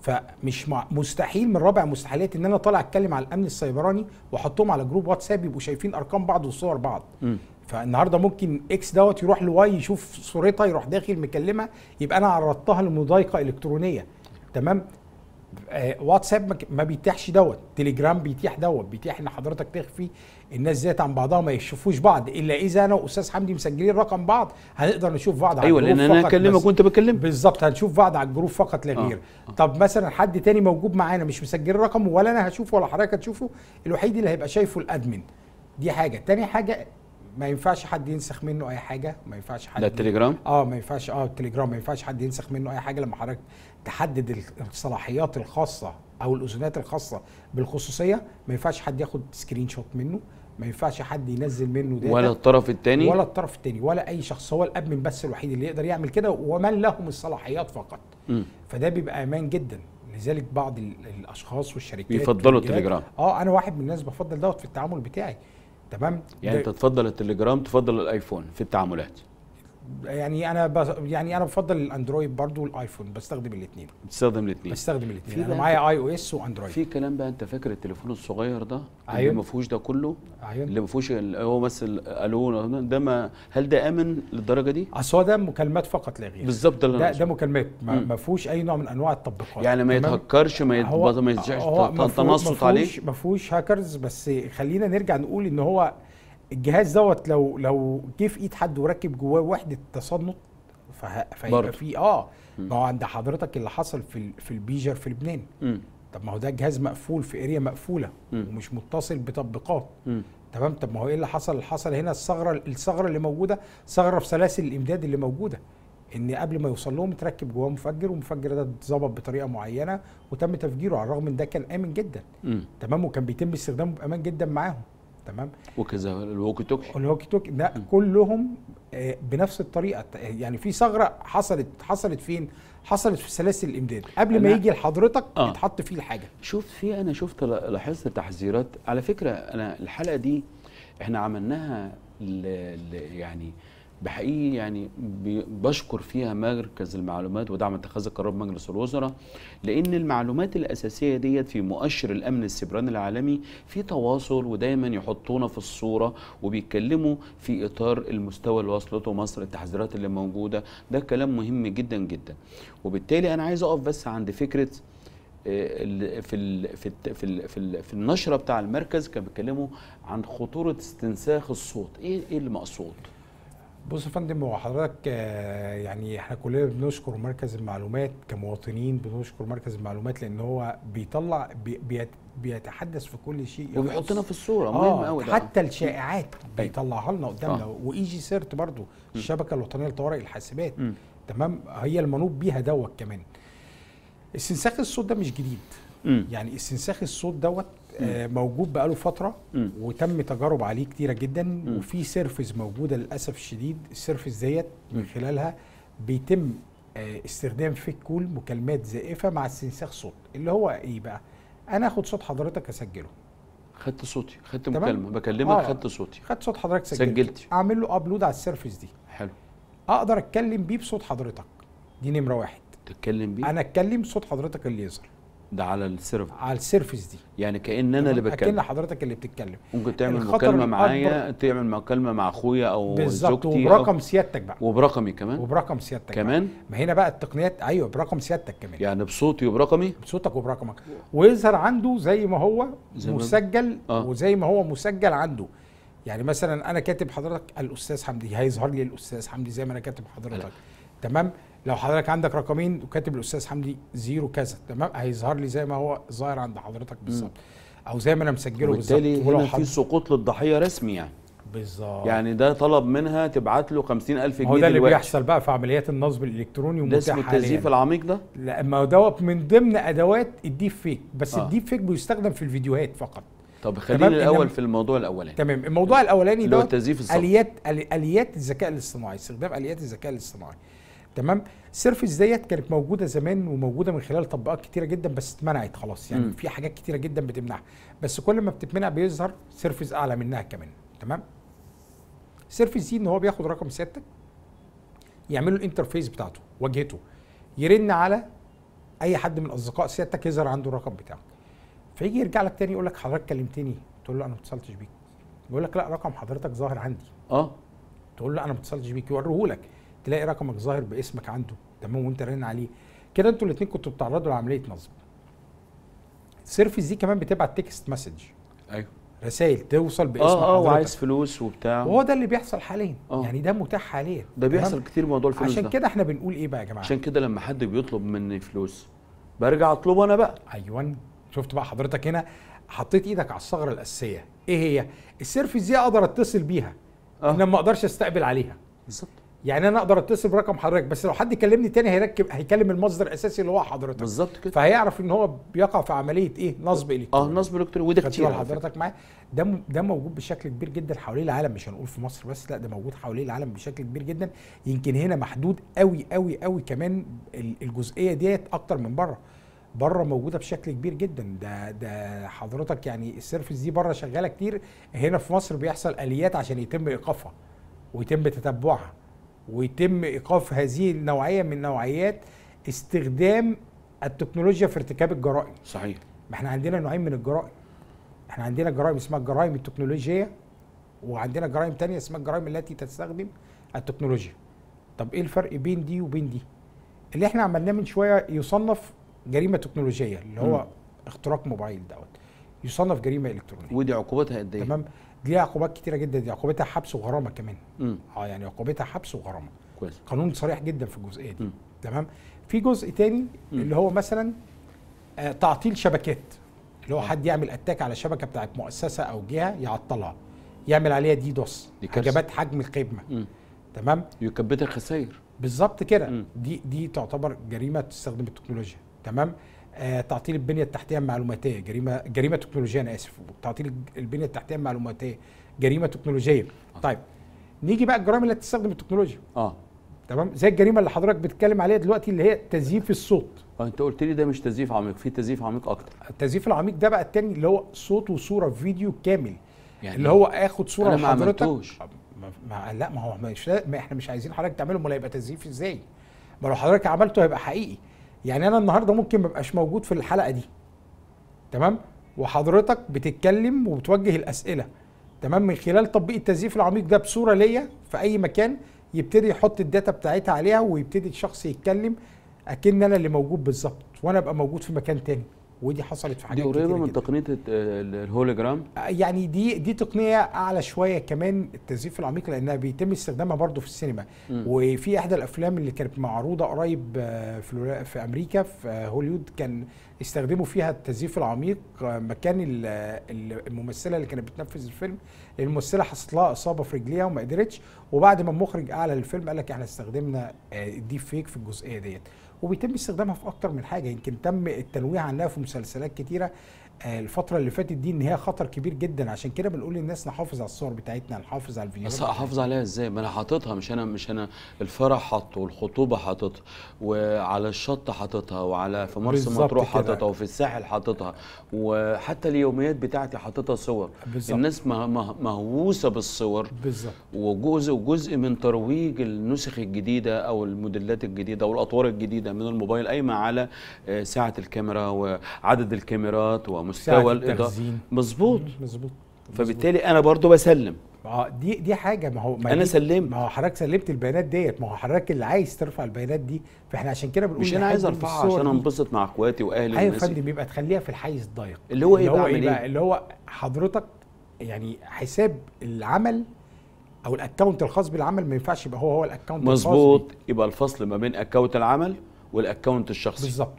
فمش مع مستحيل من رابع مستحيلات إن أنا طالع أتكلم على الأمن السيبراني وأحطهم على group واتساب يبقوا شايفين أرقام بعض وصور بعض. مم. فالنهاردة ممكن إكس دوت يروح لواي يشوف صورتها يروح داخل مكلمها يبقى أنا عرضتها لمضايقة إلكترونية. تمام؟ آه، واتساب ما بيتيحش دوت. تليجرام بيتيح دوت بيتيح إن حضرتك تخفي. الناس ذات عن بعضها ما يشوفوش بعض إلا إذا أنا وأستاذ حمدي مسجلين رقم بعض هنقدر نشوف بعض على أيوه لأن أنا اكلمك. وانت بكلمك بالظبط هنشوف بعض على ال group فقط لا آه، غير. آه. طب مثلا حد تاني موجود معانا مش مسجل رقم ولا أنا هشوفه ولا حضرتك هتشوفه الوحيد اللي هيبقى شايفه ال admin. دي حاجة. تاني حاجة ما ينفعش حد ينسخ منه أي حاجة ما ينفعش حد ده التليجرام؟ آه ما ينفعش آه التليجرام. ما ينفعش حد ينسخ منه أي حاجة لما حضرتك تحدد ال- الصلاحيات الخاصة أو الأذونات الخاصة بالخصوصية ما ينفعش حد ياخد screenshot منه. ما ينفعش حد ينزل منه data ولا الطرف الثاني ولا الطرف الثاني ولا أي شخص. هو ال admin بس الوحيد اللي يقدر يعمل كده ومن لهم الصلاحيات فقط. مم. فده بيبقى أمان جدا. لذلك بعض ال- الأشخاص والشركات بيفضلوا التليجرام. آه أنا واحد من الناس بفضل دوت في التعامل بتاعي. تمام؟ يعني أنت تفضل التليجرام تفضل ال iPhone في التعاملات. يعني أنا بس يعني أنا بفضل ال Android برضو وال iPhone بستخدم الاثنين بتستخدم الاثنين بستخدم الاثنين أنا معايا iOS و Android. في كلام بقى أنت فاكر التليفون الصغير ده؟ اللي أيوة. ما فيهوش ده كله؟ أيوه. اللي ما فيهوش هو بس ال- ألو ده ما هل ده آمن للدرجة دي؟ أصل هو ده مكالمات فقط لا غير. بالظبط ده اللي ده ده. مكالمات. ما, فيهوش أي نوع من أنواع التطبيقات. يعني ما؟ يتهكرش ما يتبظ ما يتزعش تنصت عليه فيهوش- ما فيهوش هاكرز بس خلينا نرجع نقول إن هو الجهاز دوت لو لو جه في إيد حد وركب جواه وحدة تصنت فه- فيبقى برضه. في آه. ما هو عند حضرتك اللي حصل في في البيجر في لبنان. طب ما هو ده جهاز مقفول في area مقفولة مم. ومش متصل بتطبيقات. تمام طب ما هو إيه اللي حصل اللي حصل هنا الثغرة الثغرة اللي موجودة ثغرة في سلاسل الإمداد اللي موجودة إن قبل ما يوصل لهم تركب جواه مفجر والمفجر ده اتظبط بطريقة معينة وتم تفجيره على الرغم إن ده كان آمن جدا. تمام وكان بيتم استخدامه بأمان جدا معاهم تمام؟ وكذا ال walkie talkie. ال walkie talkie ده كلهم آه، بنفس الطريقة. يعني في ثغرة حصلت حصلت فين؟ حصلت في سلاسل الإمداد. قبل ما يجي لحضرتك آه. يتحط فيه الحاجة. شوف في أنا شفت لاحظت تحذيرات. على فكرة أنا الحلقة دي إحنا عملناها ل... ل... يعني بحقيقي يعني بشكر فيها مركز المعلومات ودعم اتخاذ القرار بمجلس الوزراء لأن المعلومات الأساسية ديت في مؤشر الأمن السيبراني العالمي في تواصل ودايما يحطونا في الصورة وبيتكلموا في إطار المستوى اللي وصلته مصر التحذيرات اللي موجودة. ده كلام مهم جدا جدا. وبالتالي أنا عايز أقف بس عند فكرة ال- في ال في الت- في ال في, ال في النشرة بتاع المركز كانوا بيتكلموا عن خطورة استنساخ الصوت. إيه إيه المقصود بص يا فندم هو حضرتك آه، يعني إحنا كلنا بنشكر مركز المعلومات كمواطنين بنشكر مركز المعلومات لأن هو بيطلع بي بيت بيتحدث في كل شيء وبيحطنا في الصورة. مهم قوي ده. حتى الشائعات بيطلعها لنا قدامنا. آه. و EG-CERT برضو الشبكة الوطنية لطوارئ الحاسبات. تمام؟ هي المنوط بيها دوت كمان. استنساخ الصوت ده مش جديد. مم. يعني استنساخ الصوت دوت آه، موجود بقاله فترة. وتم تجارب عليه كتيرة جدا. وفي service موجودة للأسف الشديد. ال service ديت من خلالها بيتم آه، استخدام fake call مكالمات زائفة مع استنساخ صوت. اللي هو إيه بقى؟ أنا اخد صوت حضرتك أسجله. خدت صوتي خدت تمام؟ مكالمة بكلمك آه. خدت صوتي. خدت صوت حضرتك سجلت. سجلت. أعمل له upload على ال service دي. حلو. أقدر أتكلم بيه بصوت حضرتك. دي نمرة واحد. تتكلم بيه؟ أنا أتكلم صوت حضرتك اللي يظهر. ده على ال server. على ال service دي. يعني كأن أنا اللي أكن بتكلم. حضرتك اللي بتتكلم. ممكن تعمل مكالمة معايا تعمل مكالمة مع أخويا أو بالظبط زوجتي وبرقم أو سيادتك بقى. وبرقمي كمان. وبرقم سيادتك كمان؟ بقى. ما هنا بقى التقنيات. أيوه برقم سيادتك كمان. يعني بصوتي وبرقمي؟ بصوتك وبرقمك. ويظهر عنده زي ما هو زي مسجل آه. وزي ما هو مسجل عنده. يعني مثلا أنا كاتب حضرتك الأستاذ حمدي هيظهر لي الأستاذ حمدي زي ما أنا كاتب حضرتك. تمام؟ لو حضرتك عندك رقمين وكاتب الأستاذ حمدي زيرو كذا تمام؟ هيظهر لي زي ما هو ظاهر عند حضرتك بالظبط أو زي ما أنا مسجله بالظبط. وبالتالي هنا في سقوط للضحية رسمي يعني. بالظبط. يعني ده طلب منها تبعت له 50000 ما جنيه هو ده اللي دلوقتي. بيحصل بقى في عمليات النصب الإلكتروني ده اسمه ومتاح التزييف العميق ده؟ لا ما هو دوت من ضمن أدوات ال deepfake بس آه. ال deepfake بيستخدم في الفيديوهات فقط. طب خلينا الأول في الموضوع الأولاني. تمام. الموضوع الأولاني ده آليات آليات الذكاء الاصطناعي استخدام آليات الذكاء الاصطناعي. تمام؟ ال service ديت كانت موجودة زمان وموجودة من خلال تطبيقات كتيرة جدا بس اتمنعت خلاص يعني. في حاجات كتيرة جدا بتمنعها. بس كل ما بتتمنع بيظهر service أعلى منها كمان تمام؟ ال service دي إن هو بياخد رقم سيادتك يعمل له ال interface بتاعته واجهته يرن على أي حد من أصدقاء سيادتك يظهر عنده الرقم بتاعك فيجي يرجع لك تاني يقول لك حضرتك كلمتني تقول له أنا ما اتصلتش بيك. يقول لك لا رقم حضرتك ظاهر عندي. آه. تقول له أنا ما اتصلتش بيك يوريه لك تلاقي رقمك ظاهر باسمك عنده تمام وانت رن عليه. كده أنتوا الاثنين كنتوا بتعرضوا لعملية نصب. ال service دي كمان بتبعت text message أيوه. رسائل توصل باسم آه آه حضرتك. وعايز فلوس وبتاع. وهو ده اللي بيحصل حاليا. آه. يعني ده متاح حاليا. ده؟ بيحصل كتير موضوع الفلوس عشان ده. كده إحنا بنقول إيه بقى يا جماعة؟ عشان كده لما حد بيطلب مني فلوس برجع اطلبه أنا بقى. أيوه شفت بقى حضرتك هنا؟ حطيت إيدك على الثغرة الأساسية. إيه هي؟ السيرفيس دي أقدر أتصل بيها آه. إنما ما أقدرش أستقبل عليها. بالظبط. يعني أنا أقدر اتصل برقم حضرتك بس لو حد كلمني تاني هيركب هيكلم المصدر الاساسي اللي هو حضرتك. بالظبط كده. فهيعرف ان هو بيقع في عملية إيه؟ نصب آه إلكتروني. نصب إلكتروني. وده كتير. حضرتك معايا. ده ده موجود بشكل كبير جدا حوالين العالم مش هنقول في مصر بس لا ده موجود حوالين العالم بشكل كبير جدا. يمكن هنا محدود قوي قوي قوي كمان ال- الجزئية ديت أكتر من بره. بره موجودة بشكل كبير جدا. ده ده حضرتك يعني السيرفيس دي بره شغالة كتير. هنا في مصر بيحصل آليات عشان يتم إيقافها ويتم تتبعها. ويتم إيقاف هذه النوعية من نوعيات استخدام التكنولوجيا في ارتكاب الجرائم. صحيح. ما إحنا عندنا نوعين من الجرائم. إحنا عندنا جرائم اسمها الجرائم التكنولوجية وعندنا جرائم تانية اسمها الجرائم التي تستخدم التكنولوجيا. طب إيه الفرق بين دي وبين دي؟ اللي إحنا عملناه من شوية يصنف جريمة تكنولوجية اللي هو مم. اختراق موبايل دوت. يصنف جريمة إلكترونية. ودي عقوبتها قد إيه؟ تمام؟ دي عقوبات كتيرة جدا دي عقوبتها حبس وغرامة كمان. آه يعني عقوبتها حبس وغرامة. كويس. قانون صريح جدا في الجزئية دي. تمام؟ في جزء تاني مم. اللي هو مثلا آه تعطيل شبكات. اللي هو حد يعمل أتاك على شبكة بتاعت مؤسسة أو جهة يعطلها. يعمل عليها دي دوس. حجبات حجم امم تمام؟ يكبتها خسائر بالظبط كده. دي دي تعتبر جريمة تستخدم التكنولوجيا. تمام؟ تعطيل البنية التحتية المعلوماتية جريمه جريمة تكنولوجية أنا آسف. تعطيل البنية التحتية المعلوماتية جريمة تكنولوجية. طيب نيجي بقى الجرائم اللي تستخدم التكنولوجيا. آه. تمام؟ زي الجريمة اللي حضرتك بتتكلم عليها دلوقتي اللي هي تزييف الصوت. آه أنت قلت لي ده مش تزييف عميق في تزييف عميق أكتر. التزييف العميق ده بقى التاني اللي هو صوت وصورة فيديو كامل. يعني اللي هو آخد صورة لحضرتك. عملتوش. ما ما لا ما هو مش ما إحنا مش عايزين حضرتك تعمله امال هيبقى تزييف إزاي؟ ما لو حضرتك عملته هيبقى حقيقي. يعني أنا النهارده ممكن ما ابقاش موجود في الحلقة دي. تمام؟ وحضرتك بتتكلم وبتوجه الأسئلة. تمام؟ من خلال تطبيق التزييف العميق ده بصورة ليا في أي مكان يبتدي يحط الداتا بتاعتها عليها ويبتدي الشخص يتكلم أكن أنا اللي موجود بالظبط وأنا أبقى موجود في مكان تاني. ودي حصلت في دي حاجات قريبة كتيرة من. تقنية الهولوجرام؟ يعني دي دي تقنية أعلى شوية كمان التزييف العميق لأنها بيتم استخدامها برضو في السينما. مم. وفي إحدى الأفلام اللي كانت معروضة قريب آه، في في أمريكا في آه، هوليوود كان استخدموا فيها التزييف العميق آه، مكان ال- ال- الممثلة اللي كانت بتنفذ الفيلم. الممثلة حصلت لها إصابة في رجليها وما قدرتش. وبعد ما المخرج أعلن الفيلم قال لك إحنا استخدمنا ال deepfake في الجزئية ديت. وبيتم استخدامها في أكتر من حاجة يمكن تم التنويه عنها في مسلسلات كتيرة الفترة اللي فاتت دي إن هي خطر كبير جدا. عشان كده بنقول للناس نحافظ على الصور بتاعتنا نحافظ على الفيديوهات. بس أحافظ عليها إزاي؟ ما أنا حاططها مش أنا مش أنا. الفرح حاطه والخطوبه حاططها وعلى الشط حاططها وعلى في مرسى مطروح. حاططها وفي الساحل حاططها وحتى اليوميات بتاعتي حاططها صور. بالظبط. الناس مه- مه- مهووسة بالصور. بالظبط. وجزء وجزء من ترويج النسخ الجديدة أو الموديلات الجديدة أو الأطوار الجديدة من الموبايل قايمة على آه، سعه الكاميرا وعدد الكاميرات ساعة ومستوى الاضاءه. مظبوط مظبوط فبالتالي أنا برضو بسلم آه دي دي حاجة ما هو ما دي- سلمت. ما هو حضرتك سلمت البيانات ديت ما هو حضرتك اللي عايز ترفع البيانات دي فإحنا عشان كده بنقول مش أنا عايز أرفعها عشان. أنبسط مع إخواتي وأهلي أيوه يا فندم يبقى تخليها في الحيز الضيق اللي هو؟ بعمل بقى إيه؟ اللي هو حضرتك يعني حساب العمل أو ال account الخاص بالعمل ما ينفعش يبقى هو هو ال account الخاص مظبوط. يبقى الفصل ما بين account العمل وال account الشخصي بالظبط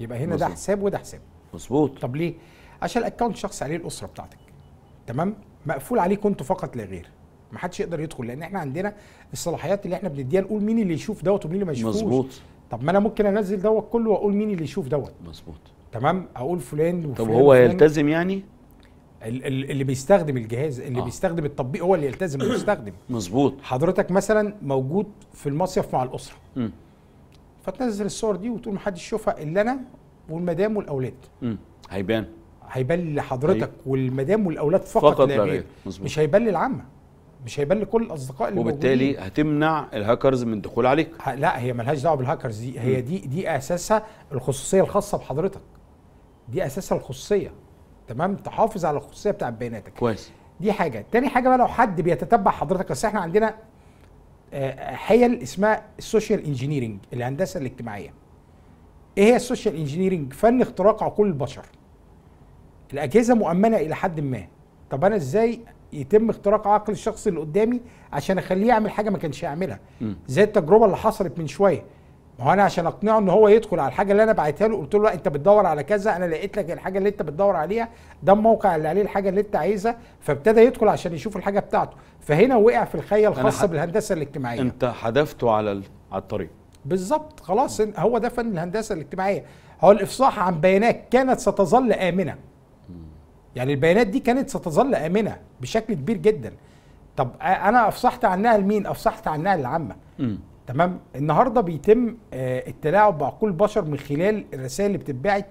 يبقى هنا ده. حساب وده حساب مظبوط. طب ليه؟ عشان ال account الشخصي عليه الأسرة بتاعتك. تمام؟ مقفول عليك أنتوا فقط لا غير. ما حدش يقدر يدخل لأن إحنا عندنا الصلاحيات اللي إحنا بنديها نقول مين اللي يشوف دوت ومين اللي ما يشوفوش. مظبوط. طب ما أنا ممكن أنزل دوت كله وأقول مين اللي يشوف دوت. مظبوط. تمام؟ أقول فلان وفلان طب هو وفلان. يلتزم يعني؟ ال- ال- اللي بيستخدم الجهاز اللي آه. بيستخدم التطبيق هو اللي يلتزم المستخدم مظبوط. حضرتك مثلا موجود في المصيف مع الأسرة. مم. فتنزل الصور دي وتقول محدش يشوفها إلا أنا والمدام والأولاد. هيبان. هيبان لحضرتك. والمدام والأولاد فقط, فقط لا غير. مش هيبان للعامة. مش هيبان لكل الأصدقاء اللي وبالتالي موجودين. هتمنع الهاكرز من الدخول عليك. لا هي ملهاش دعوة بالهاكرز. دي هي دي دي أساسها الخصوصية الخاصة بحضرتك. دي أساسها الخصوصية. تمام؟ تحافظ على الخصوصية بتاع بياناتك. كويس. دي حاجة. تاني حاجة بقى لو حد بيتتبع حضرتك بس إحنا عندنا آه، حيل اسمها ال social engineering الهندسة الاجتماعية. إيه هي ال social engineering فن اختراق عقول البشر. الأجهزة مؤمنة إلى حد ما. طب أنا إزاي يتم اختراق عقل الشخص اللي قدامي عشان أخليه يعمل حاجة ما كانش يعملها. زي التجربة اللي حصلت من شوية؟ ما هو أنا عشان أقنعه إن هو يدخل على الحاجة اللي أنا بعتها له قلت له لأ أنت بتدور على كذا أنا لقيت لك الحاجة اللي أنت بتدور عليها ده الموقع اللي عليه الحاجة اللي أنت عايزها فابتدى يدخل عشان يشوف الحاجة بتاعته. فهنا وقع في الخية الخاصة بالهندسة الاجتماعية. أنت حدفته على على الطريق. بالظبط خلاص هو ده فن الهندسة الاجتماعية. هو الإفصاح عن بيانات كانت ستظل آمنة. يعني البيانات دي كانت ستظل آمنة بشكل كبير جدا. طب أنا أفصحت عنها لمين؟ أفصحت عنها للعامة. تمام؟ النهارده بيتم آه، التلاعب بعقول البشر من خلال الرسائل اللي بتتبعت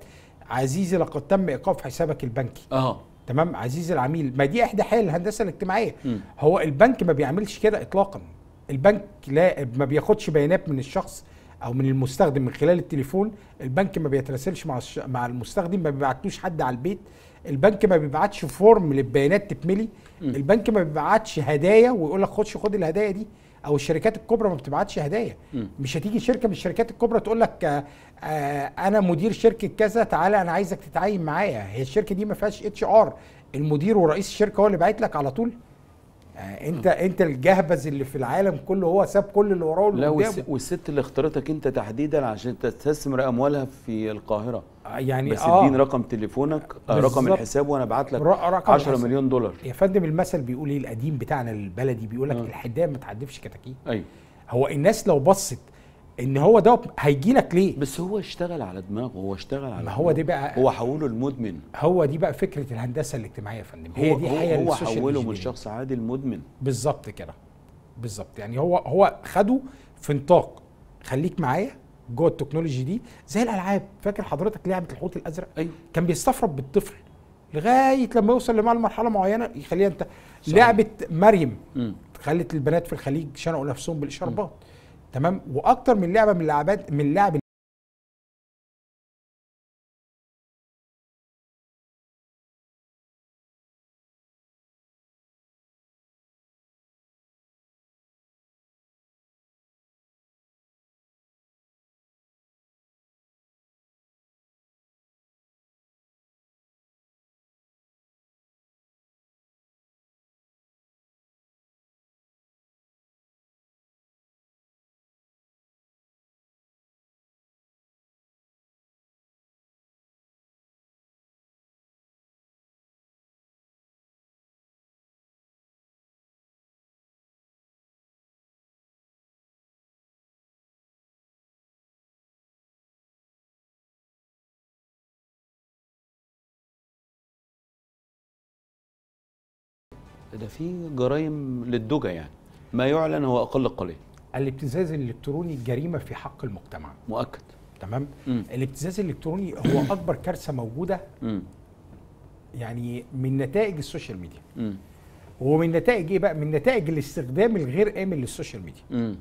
عزيزي لقد تم إيقاف حسابك البنكي. آه تمام؟ عزيزي العميل. ما دي إحدى حيل الهندسة الاجتماعية. مم. هو البنك ما بيعملش كده اطلاقا. البنك لا ما بياخدش بيانات من الشخص أو من المستخدم من خلال التليفون. البنك ما بيتراسلش مع الش... مع المستخدم ما بيبعتلوش حد على البيت. البنك ما بيبعتش فورم للبيانات تتملي. البنك ما بيبعتش هدايا ويقول لك خدش خد الهدايا دي. أو الشركات الكبرى ما بتبعتش هدايا. مش هتيجي شركة من الشركات الكبرى تقول لك آه أنا مدير شركة كذا تعالى أنا عايزك تتعين معايا. هي الشركة دي ما فيهاش HR المدير ورئيس الشركة هو اللي باعت لك على طول. انت انت الجهبذ اللي في العالم كله هو ساب كل اللي وراه لا والست اللي اختارتك انت تحديدا عشان تستثمر أموالها في القاهرة. آه يعني بس آه. اديني رقم تليفونك آه، رقم. الحساب وأنا أبعت لك ر- رقم 10 الحساب. مليون دولار. يا فندم المثل بيقول إيه؟ القديم بتاعنا البلدي بيقول لك آه. الحدايه ما تعدفش كتاكيت. أيوه. هو الناس لو بصت إن هو ده هيجي لك ليه؟ بس هو اشتغل على دماغه هو اشتغل على ما هو دي. بقى هو حوله المدمن. هو دي بقى فكرة الهندسة الاجتماعية يا فندم. هي هو دي هو, حقيقه هو السوشيال حوله من. شخص عادي المدمن بالظبط كده. بالظبط. يعني هو هو خده في نطاق. خليك معايا جوه التكنولوجي دي. زي الألعاب. فاكر حضرتك لعبة الحوت الأزرق؟ أيوه. كان بيستفرد بالطفل لغاية لما يوصل لمعنى مرحلة معينة يخليها انت. صحيح. لعبة مريم. مم. خلت البنات في الخليج شنقوا نفسهم بالاشاربات تمام؟ وأكتر من لعبة من اللعبات من اللعب ده في جرائم لدرجة يعني. ما يعلن هو أقل القليل الابتزاز الإلكتروني جريمة في حق المجتمع. مؤكد. تمام؟ مم. الابتزاز الإلكتروني هو أكبر كارثة موجودة مم. يعني من نتائج السوشيال ميديا. مم. ومن نتائج إيه بقى؟ من نتائج الاستخدام الغير آمن للسوشيال ميديا. مم.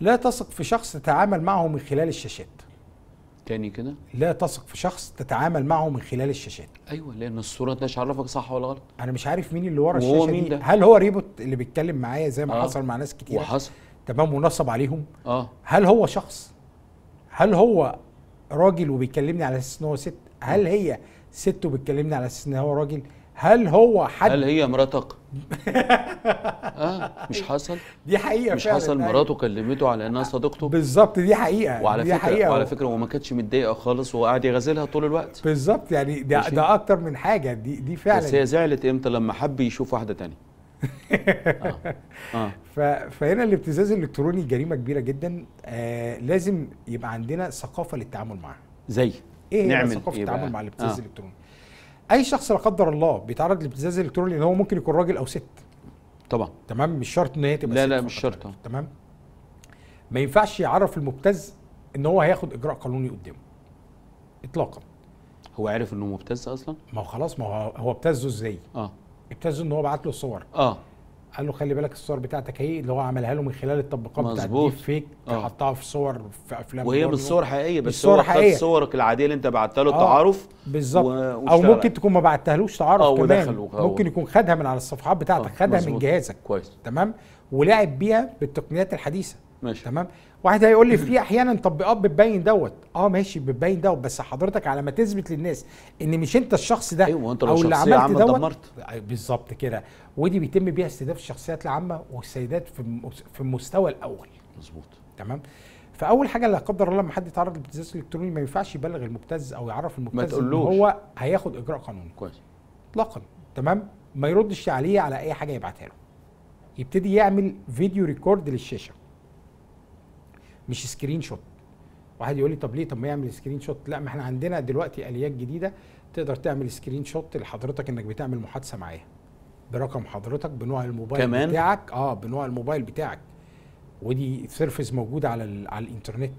لا تثق في شخص تتعامل معه من خلال الشاشات. تاني كده؟ لا تثق في شخص تتعامل معه من خلال الشاشات. أيوه لأن الصورة مش عرفك صح ولا غلط. أنا مش عارف مين اللي ورا الشاشة مين دي. ده؟ هل هو ريبوت اللي بيتكلم معايا زي ما آه. حصل مع ناس كتير وحصل. تمام ونصب عليهم. آه. هل هو شخص؟ هل هو راجل وبيكلمني على أساس إن هو ست؟ هل هي ست وبتكلمني على أساس إن هو راجل؟ هل هو حد؟ هل هي مراتك؟ آه مش حصل؟ دي حقيقة مش فعلا. حصل. مراته كلمته على إنها صديقته؟ بالظبط دي حقيقة وعلى دي فكرة حقيقة. وعلى فكرة وما كانتش متضايقة خالص وقاعد يغازلها طول الوقت. بالظبط يعني ده, ماشي. ده أكتر من حاجة دي دي بس فعلا. هي زعلت إمتى؟ لما حب يشوف واحدة تانية. آه. آه. ف... فهنا الابتزاز الإلكتروني جريمة كبيرة جدا آه لازم يبقى عندنا ثقافة للتعامل معها زي إيه نعمل ثقافة التعامل؟ مع الابتزاز آه. الإلكتروني؟ أي شخص لا قدر الله بيتعرض للابتزاز الالكتروني إن هو ممكن يكون راجل أو ست. طبعا. تمام؟ مش شرط إن هي تبقى لا ست لا. مش شرط. آه. تمام؟ ما ينفعش يعرف المبتز إن هو هياخد إجراء قانوني قدامه. اطلاقا. هو عارف إنه مبتز أصلا؟ ما هو خلاص ما هو هو ابتزه إزاي؟ آه. ابتزه إن هو بعت له الصور آه. قال له خلي بالك الصور بتاعتك اهي اللي هو عملها له من خلال التطبيقات بتاعت. ديب فيك آه. حطها في صور في أفلام وهي. مش صور حقيقية بس خد حقيقية. صورك العادية اللي انت بعتها له آه. التعارف بالظبط و- أو. ممكن تكون ما بعتهالوش تعرف آه، كمان ممكن يكون خدها من على الصفحات بتاعتك آه، خدها من مظبوط. جهازك كويس تمام ولعب بيها بالتقنيات الحديثة ماشي. تمام؟ واحد هيقول لي في أحيانا تطبيقات بتبين دوت. آه ماشي بتبين دوت بس حضرتك على ما تثبت للناس إن مش أنت الشخص ده أيوه وانت لو أو اللي عملت دوت. بالظبط كده. ودي بيتم بيها استهداف الشخصيات العامة والسيدات في في المستوى الأول. مظبوط. تمام؟ فأول حاجة لا قدر الله لما حد يتعرض للابتزاز الالكتروني ما ينفعش يبلغ المبتز أو يعرف المبتز إن تقولوش. هو هياخد إجراء قانوني. كويس. اطلاقا. تمام؟ ما يردش عليه على أي حاجة يبعتها له. يبتدي يعمل video record للشاشة. مش screenshot. واحد يقول لي طب ليه؟ طب ما يعمل screenshot. لا ما إحنا عندنا دلوقتي آليات جديدة تقدر تعمل screenshot لحضرتك إنك بتعمل محادثة معايا. برقم حضرتك بنوع الموبايل كمان؟ بتاعك. آه بنوع الموبايل بتاعك. ودي service موجودة على على الإنترنت.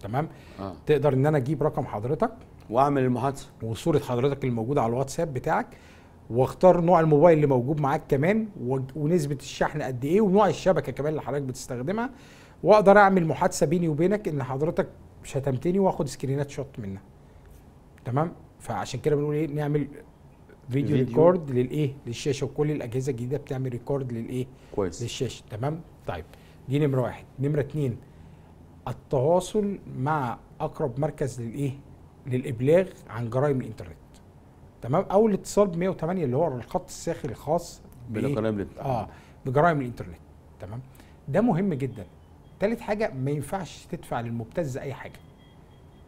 تمام؟ آه. تقدر إن أنا أجيب رقم حضرتك وأعمل المحادثة. وصورة حضرتك اللي موجوده على الواتساب بتاعك واختار نوع الموبايل اللي موجود معاك كمان ونسبة الشحن قد إيه ونوع الشبكة كمان اللي حضرتك بتستخدمها. واقدر اعمل محادثة بيني وبينك ان حضرتك شتمتني واخد screenات shot منها. تمام؟ فعشان كده بنقول إيه؟ نعمل video, video. record للايه؟ للشاشة وكل الأجهزة الجديدة بتعمل record للايه؟ كويس. للشاشة. تمام؟ طيب دي نمرة واحد. نمرة اتنين التواصل مع أقرب مركز للايه؟ للإبلاغ عن جرائم الإنترنت. تمام؟ أو الاتصال ب 108 اللي هو الخط الساخن الخاص بإيه؟ بالقنابل آه بجرائم الإنترنت. تمام؟ ده مهم جدا. تالت حاجة ما ينفعش تدفع للمبتز أي حاجة.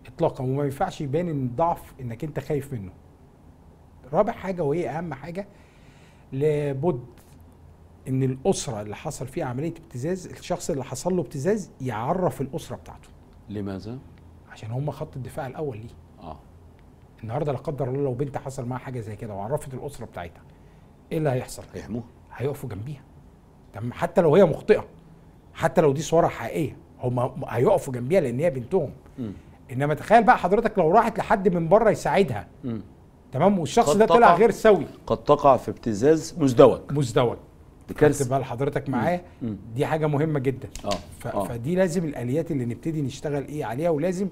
اطلاقا وما ينفعش يبان إن الضعف إنك أنت خايف منه. رابع حاجة وهي أهم حاجة لابد إن الأسرة اللي حصل فيها عملية ابتزاز الشخص اللي حصل له ابتزاز يعرف الأسرة بتاعته. لماذا؟ عشان هم خط الدفاع الأول ليه. آه. النهارده لا قدر الله لو بنت حصل معاها حاجة زي كده وعرفت الأسرة بتاعتها إيه اللي هيحصل؟ هيحموها. هيقفوا جنبيها. تمام؟ حتى لو هي مخطئة. حتى لو دي صورة حقيقية. هم هيقفوا جنبيها لأن هي بنتهم. مم. إنما تخيل بقى حضرتك لو راحت لحد من بره يساعدها. مم. تمام؟ والشخص ده طلع. غير سوي. قد تقع في ابتزاز مزدوج. مزدوج. كارثه بال حضرتك معاه مم. دي حاجة مهمة جدا. آه. ف... آه. فدي لازم الآليات اللي نبتدي نشتغل إيه عليها ولازم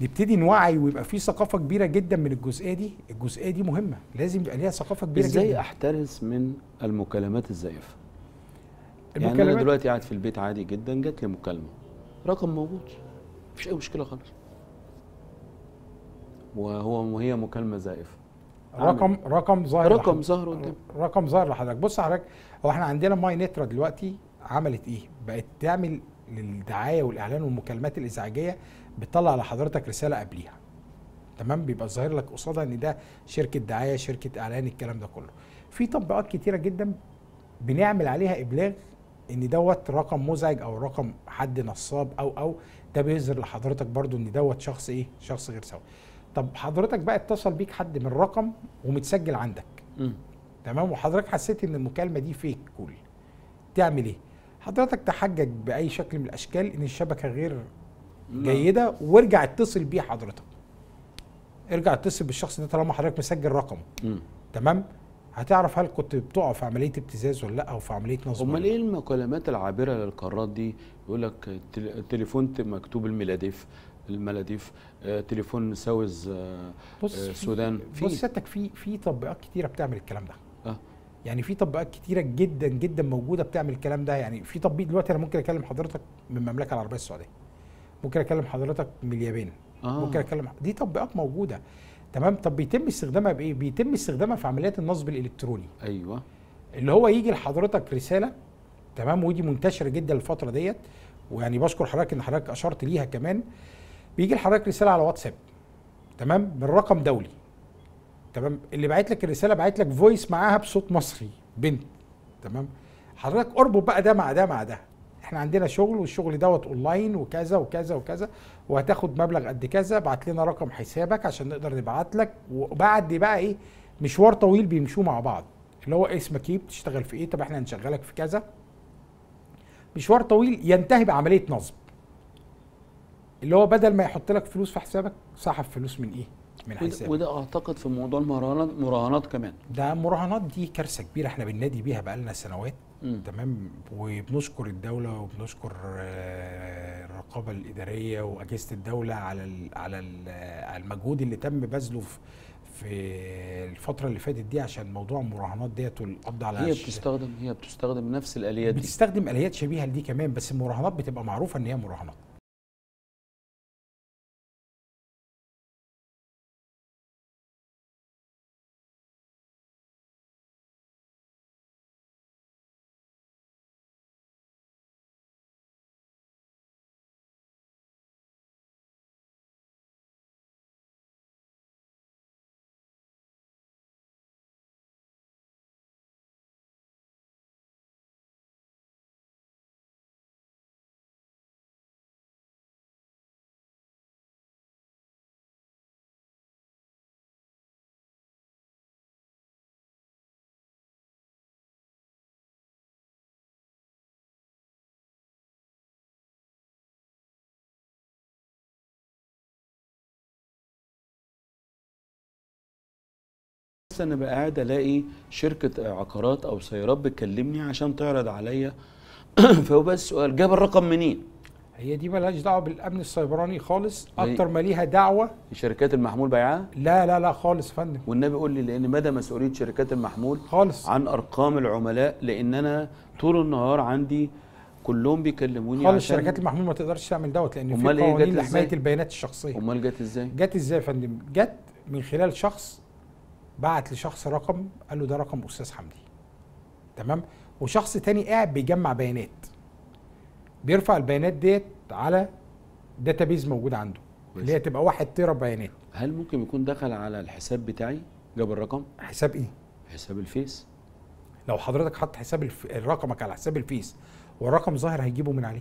نبتدي نوعي ويبقى في ثقافة كبيرة جدا من الجزئية دي. الجزئية دي مهمة. لازم يبقى ليها ثقافة كبيرة إزاي جدا. أحترس من المكالمات الزائفة؟ يعني أنا دلوقتي قاعد في البيت عادي جدا جات لي مكالمة. رقم موجود. مفيش أي مشكلة خالص. وهو وهي مكالمة زائفة. رقم رقم ظاهر رقم. ظهر قدام رقم ظاهر لحضرتك. بص حضرتك هو إحنا عندنا ماي نترا دلوقتي عملت إيه؟ بقت تعمل للدعاية والإعلان والمكالمات الإزعاجية بتطلع لحضرتك رسالة قبليها. تمام؟ بيبقى ظاهر لك قصادها إن ده شركة دعاية شركة إعلان الكلام ده كله. في تطبيقات كتيرة جدا بنعمل عليها إبلاغ إن دوت رقم مزعج أو رقم حد نصاب أو أو ده بيظهر لحضرتك برضو إن دوت شخص إيه؟ شخص غير سوي. طب حضرتك بقى اتصل بيك حد من رقم ومتسجل عندك. مم. تمام؟ وحضرتك حسيت إن المكالمة دي فيك كول تعمل إيه؟ حضرتك تحجج بأي شكل من الأشكال إن الشبكة غير جيدة وارجع اتصل بيه حضرتك. ارجع اتصل بالشخص ده طالما حضرتك مسجل رقمه. تمام؟ هتعرف هل كنت بتقع في عملية ابتزاز ولا لأ أو في عملية نصب أمال إيه المكالمات العابرة للقارات دي؟ يقول لك التل- التليفون مكتوب الميلاديف الملاديف آه، تليفون ساوز آه، بص آه، في- السودان بص سيادتك في في تطبيقات كتيرة بتعمل الكلام ده. آه. يعني في تطبيقات كتيرة جدا جدا موجودة بتعمل الكلام ده. يعني في تطبيق دلوقتي أنا ممكن أكلم حضرتك من المملكة العربية السعودية. ممكن أكلم حضرتك من اليابان. آه. ممكن أكلم دي تطبيقات موجودة. تمام؟ طب بيتم استخدامها بإيه؟ بيتم استخدامها في عمليات النصب الإلكتروني. أيوه. اللي هو يجي لحضرتك رسالة تمام؟ ودي منتشرة جدا الفترة ديت ويعني بشكر حضرتك إن حضرتك أشرت ليها كمان. بيجي لحضرتك رسالة على واتساب تمام؟ بالرقم دولي تمام؟ اللي باعت لك الرسالة باعت لك فويس معاها بصوت مصري بنت تمام؟ حضرتك أربط بقى ده مع ده مع ده. إحنا عندنا شغل والشغل دوت اونلاين وكذا وكذا وكذا وهتاخد مبلغ قد كذا ابعت لنا رقم حسابك عشان نقدر نبعت لك. وبعد بقى إيه مشوار طويل بيمشوا مع بعض. اللي هو اسمك إيه بتشتغل في إيه طب إحنا هنشغلك في كذا. مشوار طويل ينتهي بعملية نصب. اللي هو بدل ما يحط لك فلوس في حسابك سحب فلوس من إيه؟ من حسابك. وده أعتقد في موضوع المراهنات مراهنات كمان. ده مراهنات دي كارثة كبيرة إحنا بننادي بيها بقالنا سنوات. مم. تمام؟ وبنشكر الدولة وبنشكر آه، الرقابة الإدارية وأجهزة الدولة على ال على ال على المجهود اللي تم بذله في في الفترة اللي فاتت دي عشان موضوع المراهنات ديت والقبض على هي بتستخدم هي بتستخدم نفس الآليات دي. بتستخدم آليات شبيهة لدي كمان بس المراهنات بتبقى معروفة إن هي مراهنات. أنا بقى قاعد ألاقي شركة عقارات أو سيارات بتكلمني عشان تعرض عليا فهو بس السؤال جاب الرقم منين؟ هي دي ملهاش دعوة بالأمن السيبراني خالص أكتر ما ليها دعوة شركات المحمول بيعها لا لا لا خالص يا فندم والنبي يقول لي لأن مدى مسؤولية شركات المحمول خالص عن أرقام العملاء لأن أنا طول النهار عندي كلهم بيكلموني خالص عشان شركات المحمول ما تقدرش تعمل دوت لأن في إيه؟ قوانين؟ لحماية البيانات الشخصية أمال جت إزاي؟ جت إزاي يا فندم جت من خلال شخص بعت لشخص رقم قال له ده رقم أستاذ حمدي. تمام؟ وشخص تاني قاعد بيجمع بيانات. بيرفع البيانات ديت على database موجود عنده اللي هي تبقى واحد tera بيانات. هل ممكن يكون دخل على الحساب بتاعي؟ جاب الرقم؟ حساب إيه؟ حساب الفيس. لو حضرتك حط حساب الف... رقمك على حساب الفيس والرقم ظاهر هيجيبه من عليه.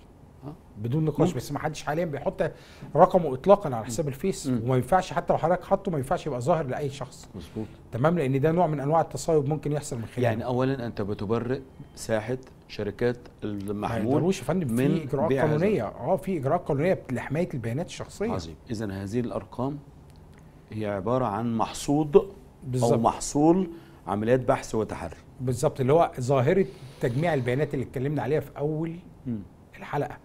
بدون نقاش. بس ما حدش حاليا بيحط رقمه اطلاقا على حساب الفيس مم. وما ينفعش حتى لو حضرتك حاطه ما ينفعش يبقى ظاهر لأي شخص. مظبوط. تمام؟ لأن ده نوع من أنواع التصايد ممكن يحصل من خلاله. يعني اولا أنت بتبرئ ساحة شركات ما المحمول يقدروش يا فندم من في اجراءات. قانونية. آه في إجراءات قانونية لحماية البيانات الشخصية. عظيم. اذا هذه الأرقام هي عبارة عن محصود أو بالظبط. محصول عمليات بحث وتحري بالظبط اللي هو ظاهرة تجميع البيانات اللي اتكلمنا عليها في أول مم. الحلقة.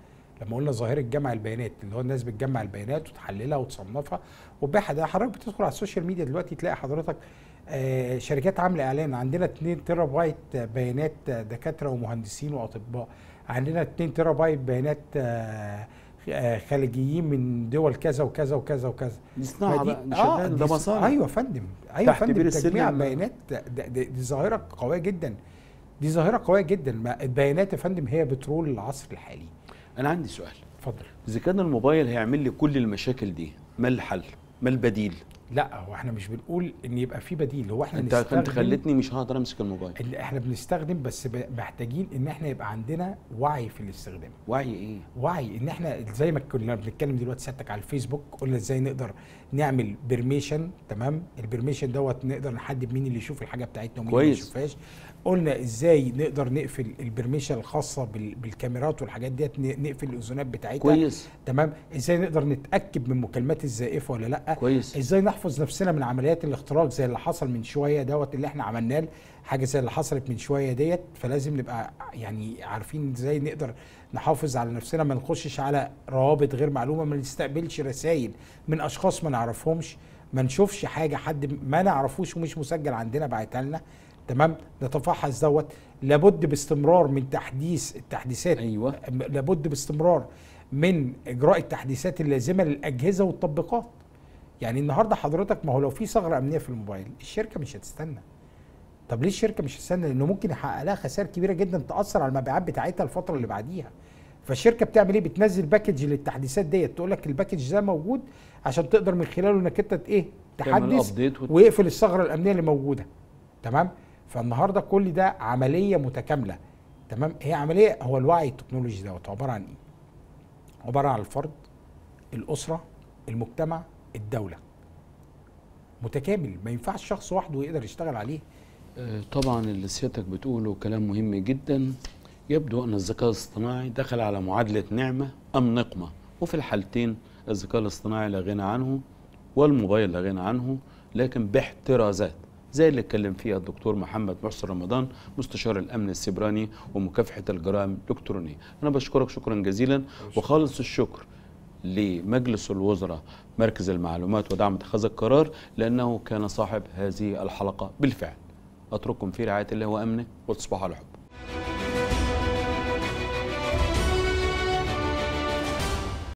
لما قلنا ظاهرة جمع البيانات اللي هو الناس بتجمع البيانات وتحللها وتصنفها وتبيعها ده حضرتك بتدخل على السوشيال ميديا دلوقتي تلاقي حضرتك آه شركات عاملة إعلان عندنا 2 تيرا بايت بيانات دكاترة ومهندسين وأطباء عندنا 2 تيرا بايت بيانات آه آه، خليجيين من دول كذا وكذا وكذا وكذا. دي صناعه بقى دي شغال ده مصانع أيوه يا فندم أيوه يا فندم تجميع. بيانات دي ظاهرة قوية جدا دي ظاهرة قوية جدا. ما- البيانات يا فندم هي بترول العصر الحالي. أنا عندي سؤال. اتفضل. إذا كان الموبايل هيعمل لي كل المشاكل دي ما الحل؟ ما البديل؟ لا هو إحنا مش بنقول إن يبقى في بديل هو إحنا أنت انت نستخدم خلتني مش هقدر أمسك الموبايل. ان إحنا بنستخدم بس محتاجين إن إحنا يبقى عندنا وعي في الاستخدام. وعي إيه؟ وعي إن إحنا زي ما كنا بنتكلم دلوقتي سيادتك على الفيسبوك قلنا إزاي نقدر نعمل permission تمام؟ ال permission دوت نقدر نحدد مين اللي يشوف الحاجة بتاعتنا ومين اللي ما. يشوفهاش. قلنا إزاي نقدر نقفل ال permission الخاصة بال- بالكاميرات والحاجات ديت نقفل الاذونات بتاعتها. كويس. تمام؟ إزاي نقدر نتأكد من المكالمات الزائفة ولا لأ؟ كويس. إزاي نحفظ نفسنا من عمليات الاختراق زي اللي حصل من شوية دوت اللي إحنا عملناه حاجة زي اللي حصلت من شوية ديت. فلازم نبقى يعني عارفين إزاي نقدر نحافظ على نفسنا ما نخشش على روابط غير معلومة ما نستقبلش رسائل من أشخاص ما نعرفهمش ما نشوفش حاجة حد ما نعرفوش ومش مسجل عندنا بعتها لنا. تمام؟ نتفحص دوت. لابد باستمرار من تحديث التحديثات. أيوه. لابد باستمرار من إجراء التحديثات اللازمة للأجهزة والتطبيقات. يعني النهارده حضرتك ما هو لو في ثغرة أمنية في الموبايل الشركة مش هتستنى. طب ليه الشركة مش هتستنى؟ لأنه ممكن يحقق لها خسائر كبيرة جدا تأثر على المبيعات بتاعتها الفترة اللي بعديها. فالشركة بتعمل إيه؟ بتنزل package للتحديثات ديت. تقول لك ال package ده موجود عشان تقدر من خلاله إنك أنت إيه؟ تحدث. ويقفل الثغرة الأمنية اللي موجودة. تمام؟ فالنهارده كل ده عملية متكاملة. تمام؟ هي عملية هو الوعي التكنولوجي دوت عبارة عن إيه؟ عبارة عن الفرد الأسرة المجتمع الدولة. متكامل ما ينفعش شخص وحده يقدر يشتغل عليه. آه، طبعا اللي سيادتك بتقوله كلام مهم جدا. يبدو أن الذكاء الاصطناعي دخل على معادلة نعمة أم نقمة وفي الحالتين الذكاء الاصطناعي لا غنى عنه والموبايل لا غنى عنه لكن باحترازات. زي اللي اتكلم فيها الدكتور محمد محسن رمضان مستشار الأمن السيبراني ومكافحة الجرائم الإلكترونية. أنا بشكرك شكرا جزيلا وخالص الشكر لمجلس الوزراء مركز المعلومات ودعم اتخاذ القرار لأنه كان صاحب هذه الحلقة. بالفعل أترككم في رعاية الله وأمنه وتصبحوا على حب.